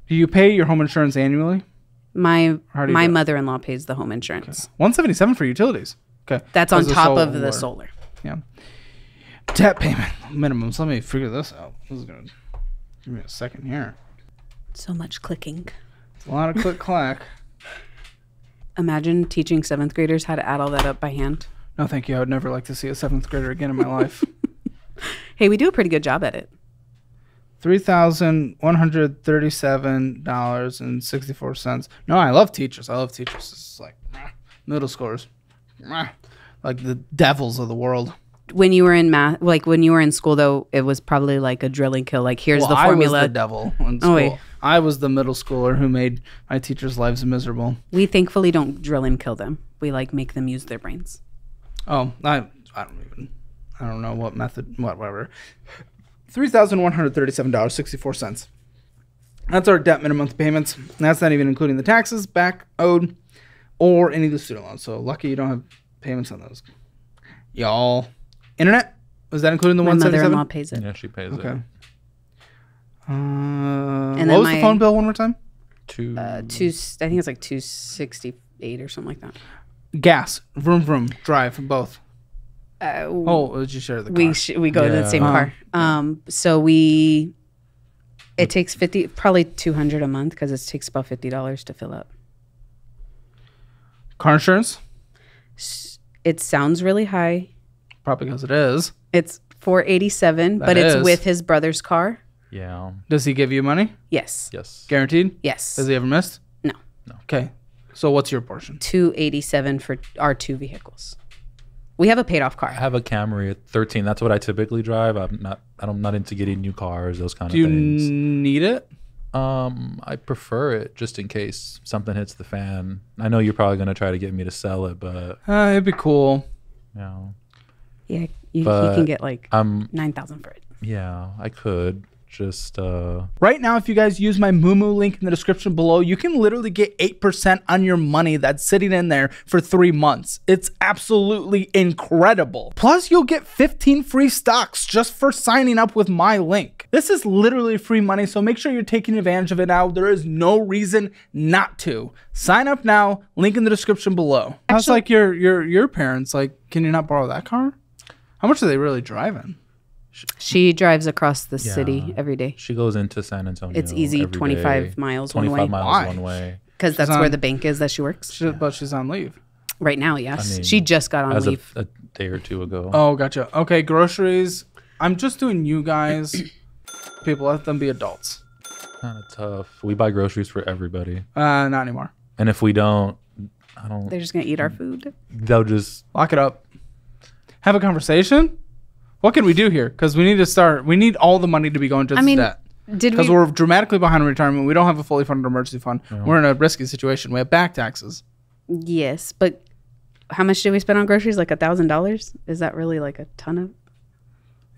Do you pay your home insurance annually? My How do you my mother in law pays the home insurance. One seventy seven for utilities. Okay, That's on top of the solar. Yeah. Debt payment minimums. Let me figure this out. This is gonna give me a second here. So much clicking. It's a lot of click clack. Imagine teaching seventh graders how to add all that up by hand. No, thank you. I would never like to see a seventh grader again in my life. <laughs> Hey, we do a pretty good job at it. Three thousand one hundred thirty-seven dollars and sixty-four cents. No, I love teachers. I love teachers. It's like middle schoolers, like the devils of the world. When you were in math, like when you were in school, though, it was probably like a drilling kill. Like here's Well, the I was formula. the devil in Oh, wait. I was the middle schooler who made my teachers' lives miserable. we thankfully don't drill and kill them. We like make them use their brains. Oh, I I don't even I don't know what method what whatever. Three thousand one hundred thirty-seven dollars sixty-four cents. That's our debt minimum payments. That's not even including the taxes back owed or any of the student loans. So lucky you don't have payments on those. Y'all, internet was that including the My one mother-in-law pays it. Yeah, she pays Okay. it. Uh, what was my- the phone bill one more time? Two. Uh, two, I think it's like two sixty eight or something like that. Gas, vroom vroom, drive, both. Uh, Oh, did you share the car? we sh- we go to the same Uh-huh. car. Um, so we it takes fifty, probably two hundred a month because it takes about fifty dollars to fill up. car insurance, It sounds really high. probably because it is. It's four eighty seven, That but it's is. with his brother's car. Yeah. Does he give you money? Yes, Yes. Guaranteed? yes, Has he ever missed? No. No. Okay. So what's your portion? two eighty seven for our two vehicles. We have a paid off car. I have a Camry at 13. That's what I typically drive. I'm not. I'm not into getting new cars. Those kind Do you of things. n- need it? Um, I prefer it just in case something hits the fan. I know you're probably gonna try to get me to sell it, but Uh, it'd be cool. you know, Yeah, you, he But can get like I'm. nine thousand for it. Yeah, I could just. uh Right now, if you guys use my Moomoo link in the description below, you can literally get 8% on your money that's sitting in there for three months. It's absolutely incredible. Plus, you'll get 15 free stocks just for signing up with my link. This is literally free money, so make sure you're taking advantage of it now. There is no reason not to. Sign up now, link in the description below. How's Actually- like your your your parents like can you not borrow that car? How much are they really driving? She drives across the Yeah. city every day She goes into San Antonio. It's easy, every 25 day. miles one 25 way. miles Why? one way. because that's on- where the bank is that she works She, But she's on leave. right now. Yes, mean, she just got on As leave. of a day or two ago. Oh, gotcha. Okay, groceries. I'm just doing you guys. <coughs> People, let them be adults. Kind of tough. We buy groceries for everybody, Uh, not anymore. and if we don't, I don't. They're just gonna eat our food. They'll just Lock it up. Have a conversation. What can we do here? Because we need to start. We need all the money to be going to I mean, debt. Did Because we? we're dramatically behind in retirement. We don't have a fully funded emergency fund. We're in a risky situation. We have back taxes. Yes, but how much did we spend on groceries? Like a thousand dollars? Is that really like a ton of?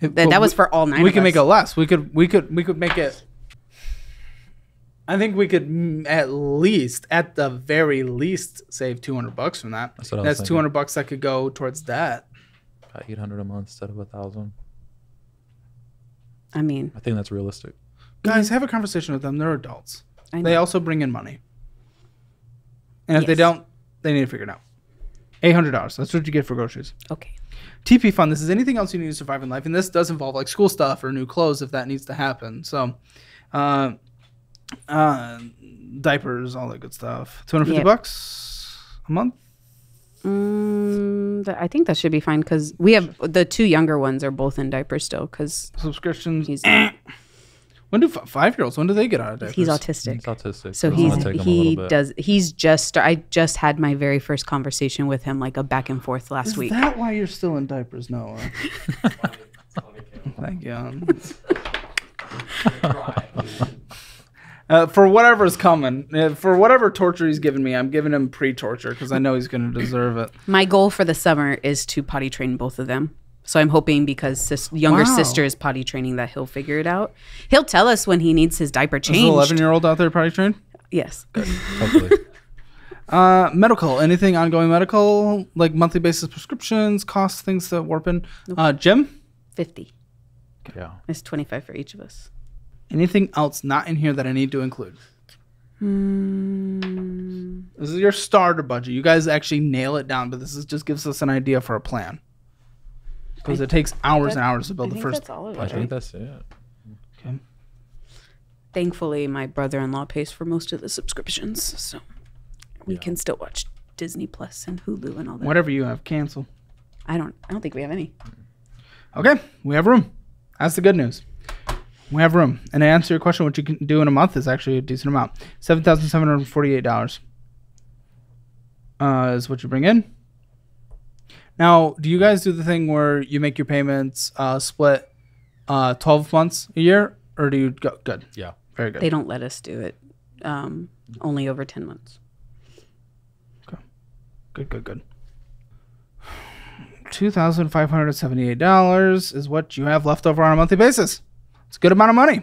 It- That, that was we- for all nine. we of can us. make it less. We could we could we could make it. I think we could at least, at the very least, save two hundred bucks from that. That's what I was That's thinking. two hundred bucks that could go towards that. About eight hundred a month instead of a thousand. I mean, I think that's realistic. Guys, have a conversation with them. They're adults. They also bring in money, and if they don't, they need to figure it out. Eight hundred dollars. That's what you get for groceries. okay. TP fund. This is anything else you need to survive in life, and this does involve like school stuff or new clothes if that needs to happen. So, uh, uh, diapers, all that good stuff. Two hundred fifty Yeah. bucks a month. Mm, I think that should be fine because we have the two younger ones are both in diapers still because Subscriptions. he's <clears throat> When do five year olds? When do they get out of diapers? he's autistic. He's autistic, So he's gonna take him a he does he's just I just had my very first conversation with him like a back and forth last week. Is that why you're still in diapers, Noah? <laughs> Thank you. <laughs> <laughs> Uh, for whatever's coming, uh, for whatever torture he's giving me, I'm giving him pre-torture because I know he's going to deserve it. My goal for the summer is to potty train both of them. So I'm hoping because sis- younger Wow. sister is potty training that he'll figure it out. He'll tell us when he needs his diaper changed. Is the 11 year old out there potty trained? yes. Hopefully. <laughs> Uh, medical. Anything ongoing medical, like monthly basis prescriptions, costs, things that warp in. Uh, Gym. 50. yeah. It's 25 for each of us. Anything else not in here that I need to include? Hmm. This is your starter budget. You guys actually nail it down, but this is just gives us an idea for a plan. Because it takes hours and hours to build the first. all of I think that's it. Okay. Thankfully, my brother-in-law pays for most of the subscriptions, so we can still watch Disney Plus and Hulu and all that. Whatever you have, cancel. I don't. I don't think we have any. Okay, we have room. That's the good news. We have room. And to answer your question, what you can do in a month is actually a decent amount. Seven thousand seven hundred forty-eight dollars uh, is what you bring in. Now, do you guys do the thing where you make your payments uh, split uh, twelve months a year, or do you go good? Yeah. Very good. They don't let us do it. Um, only over 10 months. Okay. Good, good, good. Two thousand five hundred seventy-eight dollars is what you have left over on a monthly basis. It's a good amount of money.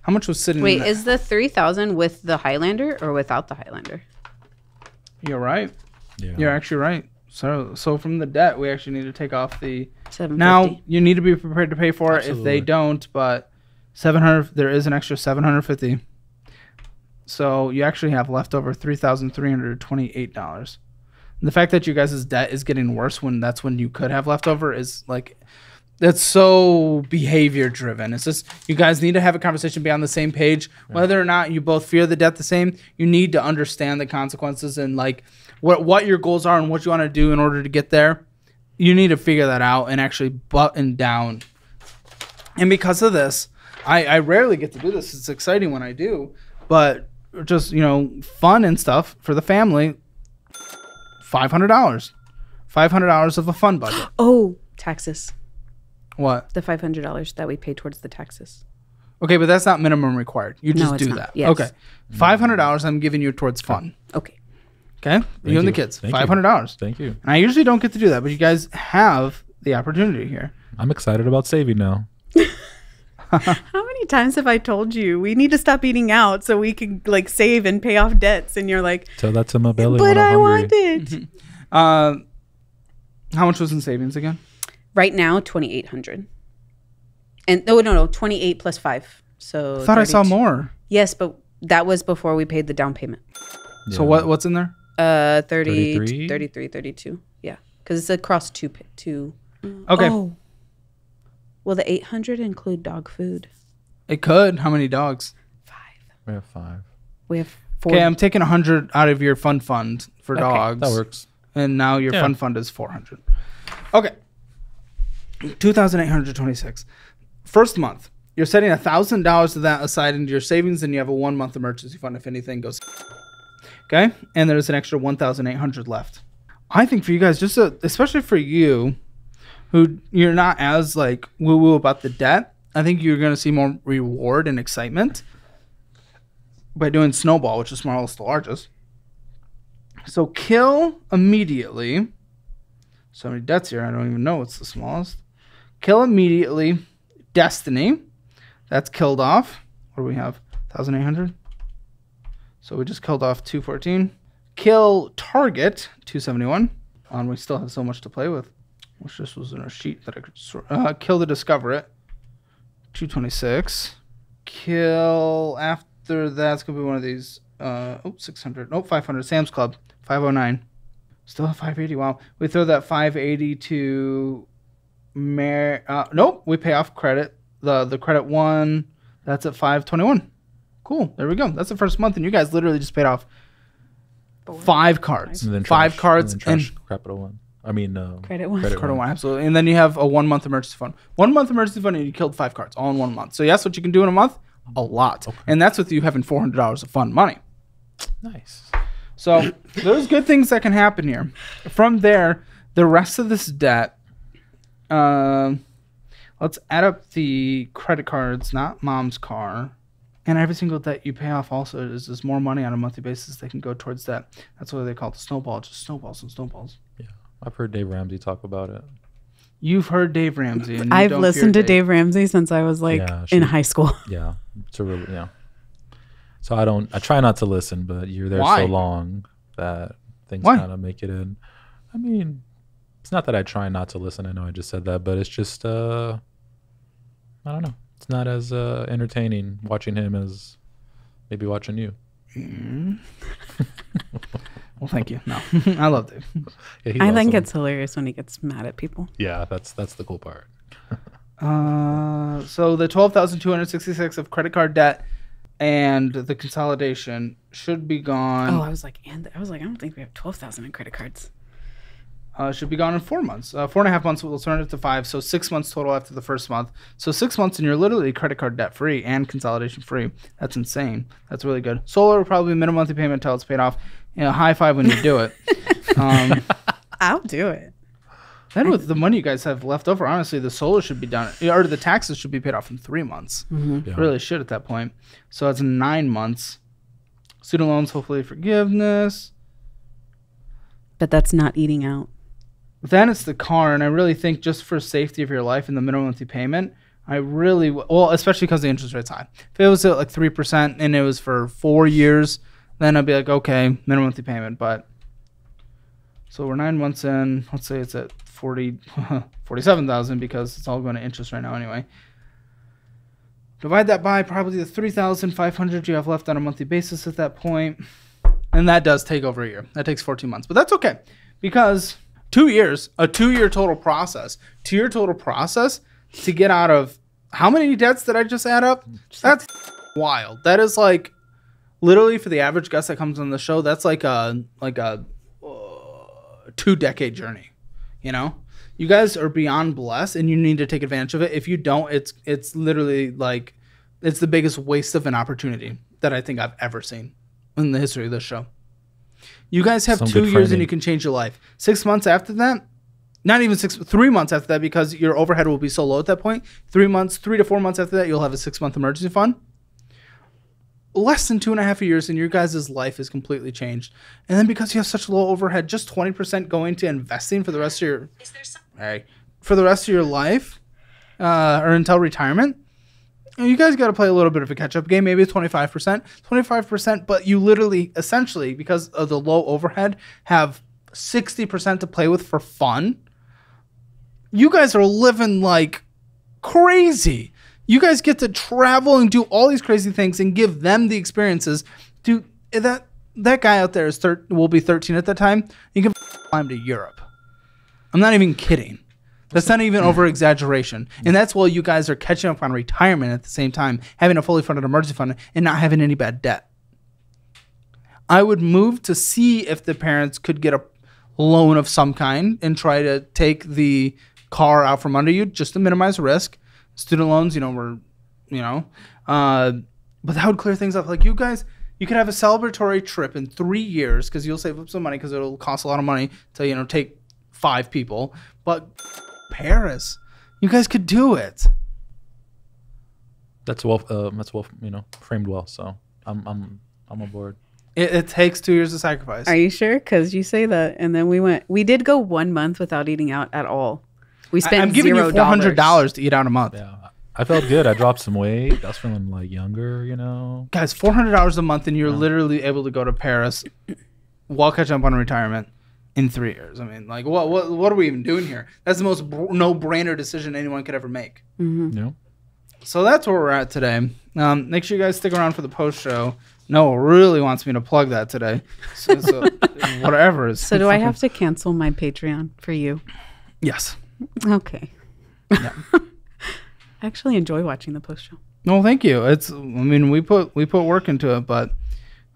How much was sitting? Wait, in that? is the 3000 with the Highlander or without the Highlander? You're right. Yeah. You're actually right. So, so from the debt, we actually need to take off the. 750. Now you need to be prepared to pay for it if they don't. But seven hundred, there is an extra seven hundred fifty. So you actually have left over three thousand three hundred twenty-eight dollars. The fact that you guys' debt is getting worse when that's when you could have left over is like that's so behavior driven. It's just you guys need to have a conversation, be on the same page. Whether or not you both fear the debt the same, you need to understand the consequences and like what what your goals are and what you want to do in order to get there. You need to figure that out and actually button down. And because of this, I, I rarely get to do this. It's exciting when I do, but just you know, fun and stuff for the family. Five hundred dollars, five hundred dollars of a fun budget. <gasps> Oh, taxes. What? The $500 that we pay towards the taxes. Okay, but that's not minimum required. You just it's do not. that. Yes. Okay, five hundred dollars. I'm giving you towards fun. Okay. Okay, you and the kids. Thank you. Five hundred dollars. Thank you. And I usually don't get to do that, but you guys have the opportunity here. I'm excited about saving now. <laughs> How many times have I told you we need to stop eating out so we can like save and pay off debts? And you're like, Tell that to my belly. but when I I'm want hungry. it. <laughs> Uh, how much was in savings again? Right now, 2800 And no, no, no, 28 plus five. So I thought I saw 32. more. Yes, but that was before we paid the down payment. So what what's in there? Uh, 30, 33? 33, 32. Yeah. Because it's across two, pa- two. Okay, Oh. Will the 800 include dog food? it could. How many dogs? Five. We have five. We have four. Okay, I'm taking a hundred out of your fun fund for Okay. dogs. That works. and now your Yeah. fun fund is 400 okay 2826 first month You're setting a thousand dollars of that aside into your savings, and you have a one month emergency fund if anything goes. Okay, and there's an extra one thousand eight hundred left. I think for you guys, just a, especially for you, who you're not as like woo woo about the debt. I think you're going to see more reward and excitement by doing snowball, which is smallest to largest. So kill immediately. So many debts here. I don't even know what's the smallest. Kill immediately. Destiny. That's killed off. What do we have? 1,800. So we just killed off 214. Kill target 271. And we still have so much to play with. Wish this was in a sheet that I could sort. Uh, kill to discover it. 226. Kill after that's gonna be one of these. Uh, oh, 600. Nope, 500. Sam's Club. 509. Still have 580. Wow. We throw that 580 to Mar. Uh, nope. We pay off credit. The the credit one. That's at 521. Cool. There we go. That's the first month, and you guys literally just paid off five cards. And then five cards and and then trash capital one. I mean, uh, Credit one. Credit one, absolutely. And then you have a one month emergency fund. One month emergency fund, and you killed five cards all in one month. So yes, what you can do in a month, a lot, and that's with you having four hundred dollars of fund money. Nice. So there's good things that can happen here. From there, the rest of this debt. Um, let's add up the credit cards, not mom's car, and every single debt you pay off. Also, is is more money on a monthly basis that can go towards that. That's why they call it the snowball. Just snowballs and snowballs. Yeah. I've heard Dave Ramsey talk about it. You've heard Dave Ramsey. And I've don't listened to fear Dave Ramsey since I was like Yeah, in high school. <laughs> Yeah, it's a really yeah. So I don't. I try not to listen, but you're there Why? so long that things kind of make it in. I mean, it's not that I try not to listen. I know I just said that, but it's just uh, I don't know. It's not as uh, entertaining watching him as maybe watching you. <laughs> Well, thank you. No, <laughs> I love Dave. <laughs> Yeah, he's I think it's hilarious when he gets mad at people. yeah. That's that's the cool part. Uh, so the twelve thousand two hundred sixty-six of credit card debt and the consolidation should be gone. Oh, I was like, and I was like, I don't think we have twelve thousand in credit cards. Uh, should be gone in four months. Uh, four and a half months will turn it to five, so six months total after the first month. So six months and you're literally credit card debt free and consolidation free. That's insane. That's really good. Solar will probably be minimum monthly payment until it's paid off. You know, high five when you do it. <laughs> um, I'll do it. then with the money you guys have left over, honestly, the solar should be done, or the taxes should be paid off in three months. Yeah. Really should at that point. So that's nine months. Student loans, hopefully forgiveness. But that's not eating out. Then it's the car, and I really think just for safety of your life and the minimum monthly payment, I really well, especially because the interest rate's high. If it was at like three percent and it was for four years, then I'd be like, okay, minimum monthly payment. But so we're nine months in. Let's say it's at 40, <laughs> 47,000 because it's all going to interest right now anyway. Divide that by probably the three thousand five hundred you have left on a monthly basis at that point, and that does take over a year. That takes fourteen months, but that's okay because two years, a two-year total process, two-year total process to get out of how many debts did I just add up? That's wild. That is like literally for the average guest that comes on the show. That's like a like a uh, two-decade journey. You know, you guys are beyond blessed, and you need to take advantage of it. If you don't, it's it's literally like it's the biggest waste of an opportunity that I think I've ever seen in the history of this show. You guys have Some two good years and you can change your life. Six months after that, not even six, three months after that, because your overhead will be so low at that point. Three months, three to four months after that, you'll have a six month emergency fund. Less than two and a half years, and your guys' life is completely changed. And then because you have such low overhead, just twenty percent going to investing for the rest of your, hey, for the rest of your life, uh, or until retirement. You guys got to play a little bit of a catch up game. Maybe it's 25%, 25%, but you literally, essentially, because of the low overhead, have 60% to play with for fun. You guys are living like crazy. You guys get to travel and do all these crazy things and give them the experiences. Dude, eh, that that guy out there is thir- will be 13 at that time. You can him to Europe. I'm not even kidding. That's not even over exaggeration. And that's while you guys are catching up on retirement at the same time, having a fully funded emergency fund and not having any bad debt. I would move to see if the parents could get a loan of some kind and try to take the car out from under you just to minimize risk. Student loans, you know, we're you know. Uh, but that would clear things up. Like you guys, you could have a celebratory trip in three years because you'll save up some money because it'll cost a lot of money to you know take five people. But Paris, you guys could do it. That's well. Uh, that's well. You know, framed well. So I'm I'm I'm on board. It, it takes two years of sacrifice. Are you sure? Because you say that, and then we went. We did go one month without eating out at all. We I- spent I'm giving zero you four hundred dollars to eat out a month. Yeah, I felt good. I dropped some weight. I was feeling like younger. You know. Guys, four hundred dollars a month, and you're literally able to go to Paris while catch up on retirement in three years. I mean, like, what what what are we even doing here? That's the most br- no-brainer decision anyone could ever make. You know. So that's where we're at today. Um, make sure you guys stick around for the post show. Noah really wants me to plug that today. So, so <laughs> whatever. Is So do I have to cancel my Patreon for you? Yes. Okay. Yeah. <laughs> I actually enjoy watching the post show. No, thank you. It's. I mean, we put we put work into it, but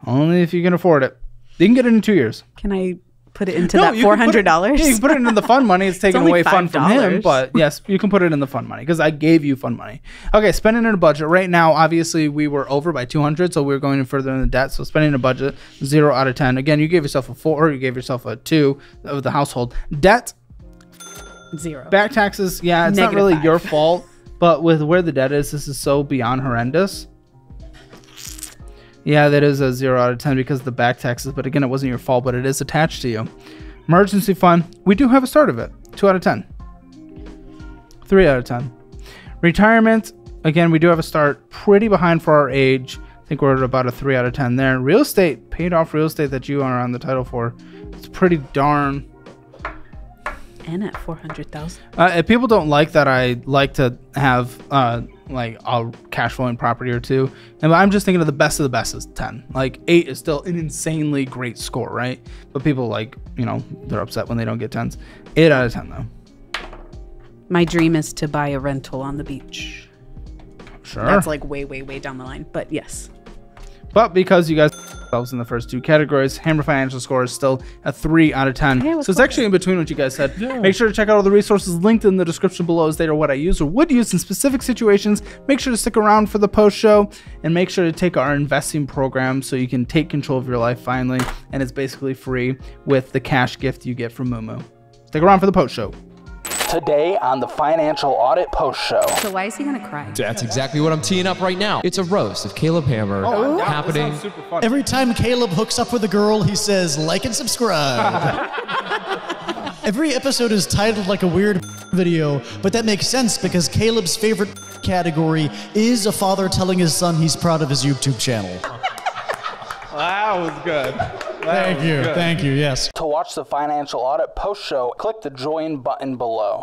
only if you can afford it. You can get it in two years. Can I put it into No, that four hundred dollars? Yeah, you can put it into the fun money. <laughs> It's taking only away fun from him, but yes, you can put it in the fun money because I gave you fun money. Okay, spending in a budget right now. Obviously, we were over by two hundred, so we're going further in the debt. So spending a budget zero out of ten. Again, you gave yourself a four, you gave yourself a two of the household debt. Zero. Back taxes, yeah, it's not really five. your fault, but with where the debt is, this is so beyond horrendous. Yeah, that is a zero out of ten because of the back taxes. But again, it wasn't your fault, but it is attached to you. Emergency fund, we do have a start of it. Two out of ten. Three out of ten. Retirement, again, we do have a start. Pretty behind for our age. I think we're at about a three out of ten there. Real estate, paid off real estate that you are on the title for. It's pretty darn And at four hundred thousand. uh, if people don't like that, I like to have uh, like a cash flowing property or two. And I'm just thinking of the best of the best is ten. Like eight is still an insanely great score, right? But people like you know they're upset when they don't get tens. Eight out of ten though. My dream is to buy a rental on the beach. Sure. That's like way, way, way down the line. But yes. But because you guys yourselves in the first two categories, Hammer Financial score is still a three out of ten. Hey, so it's going actually in between what you guys said. Make sure to check out all the resources linked in the description below as they are what I use or would use in specific situations. Make sure to stick around for the post show and make sure to take our investing program so you can take control of your life finally. And it's basically free with the cash gift you get from moomoo. Stick around for the post show. Today on the Financial Audit Post Show. So why is he gonna cry? That's exactly what I'm teeing up right now. It's a roast of Caleb Hammer oh, happening. Every time Caleb hooks up with a girl, he says, like and subscribe. <laughs> Every episode is titled like a weird video, but that makes sense because Caleb's favorite category is a father telling his son he's proud of his YouTube channel. <laughs> That was good. Thank you. Thank you. Yes. To watch the Financial Audit Post Show, click the join button below.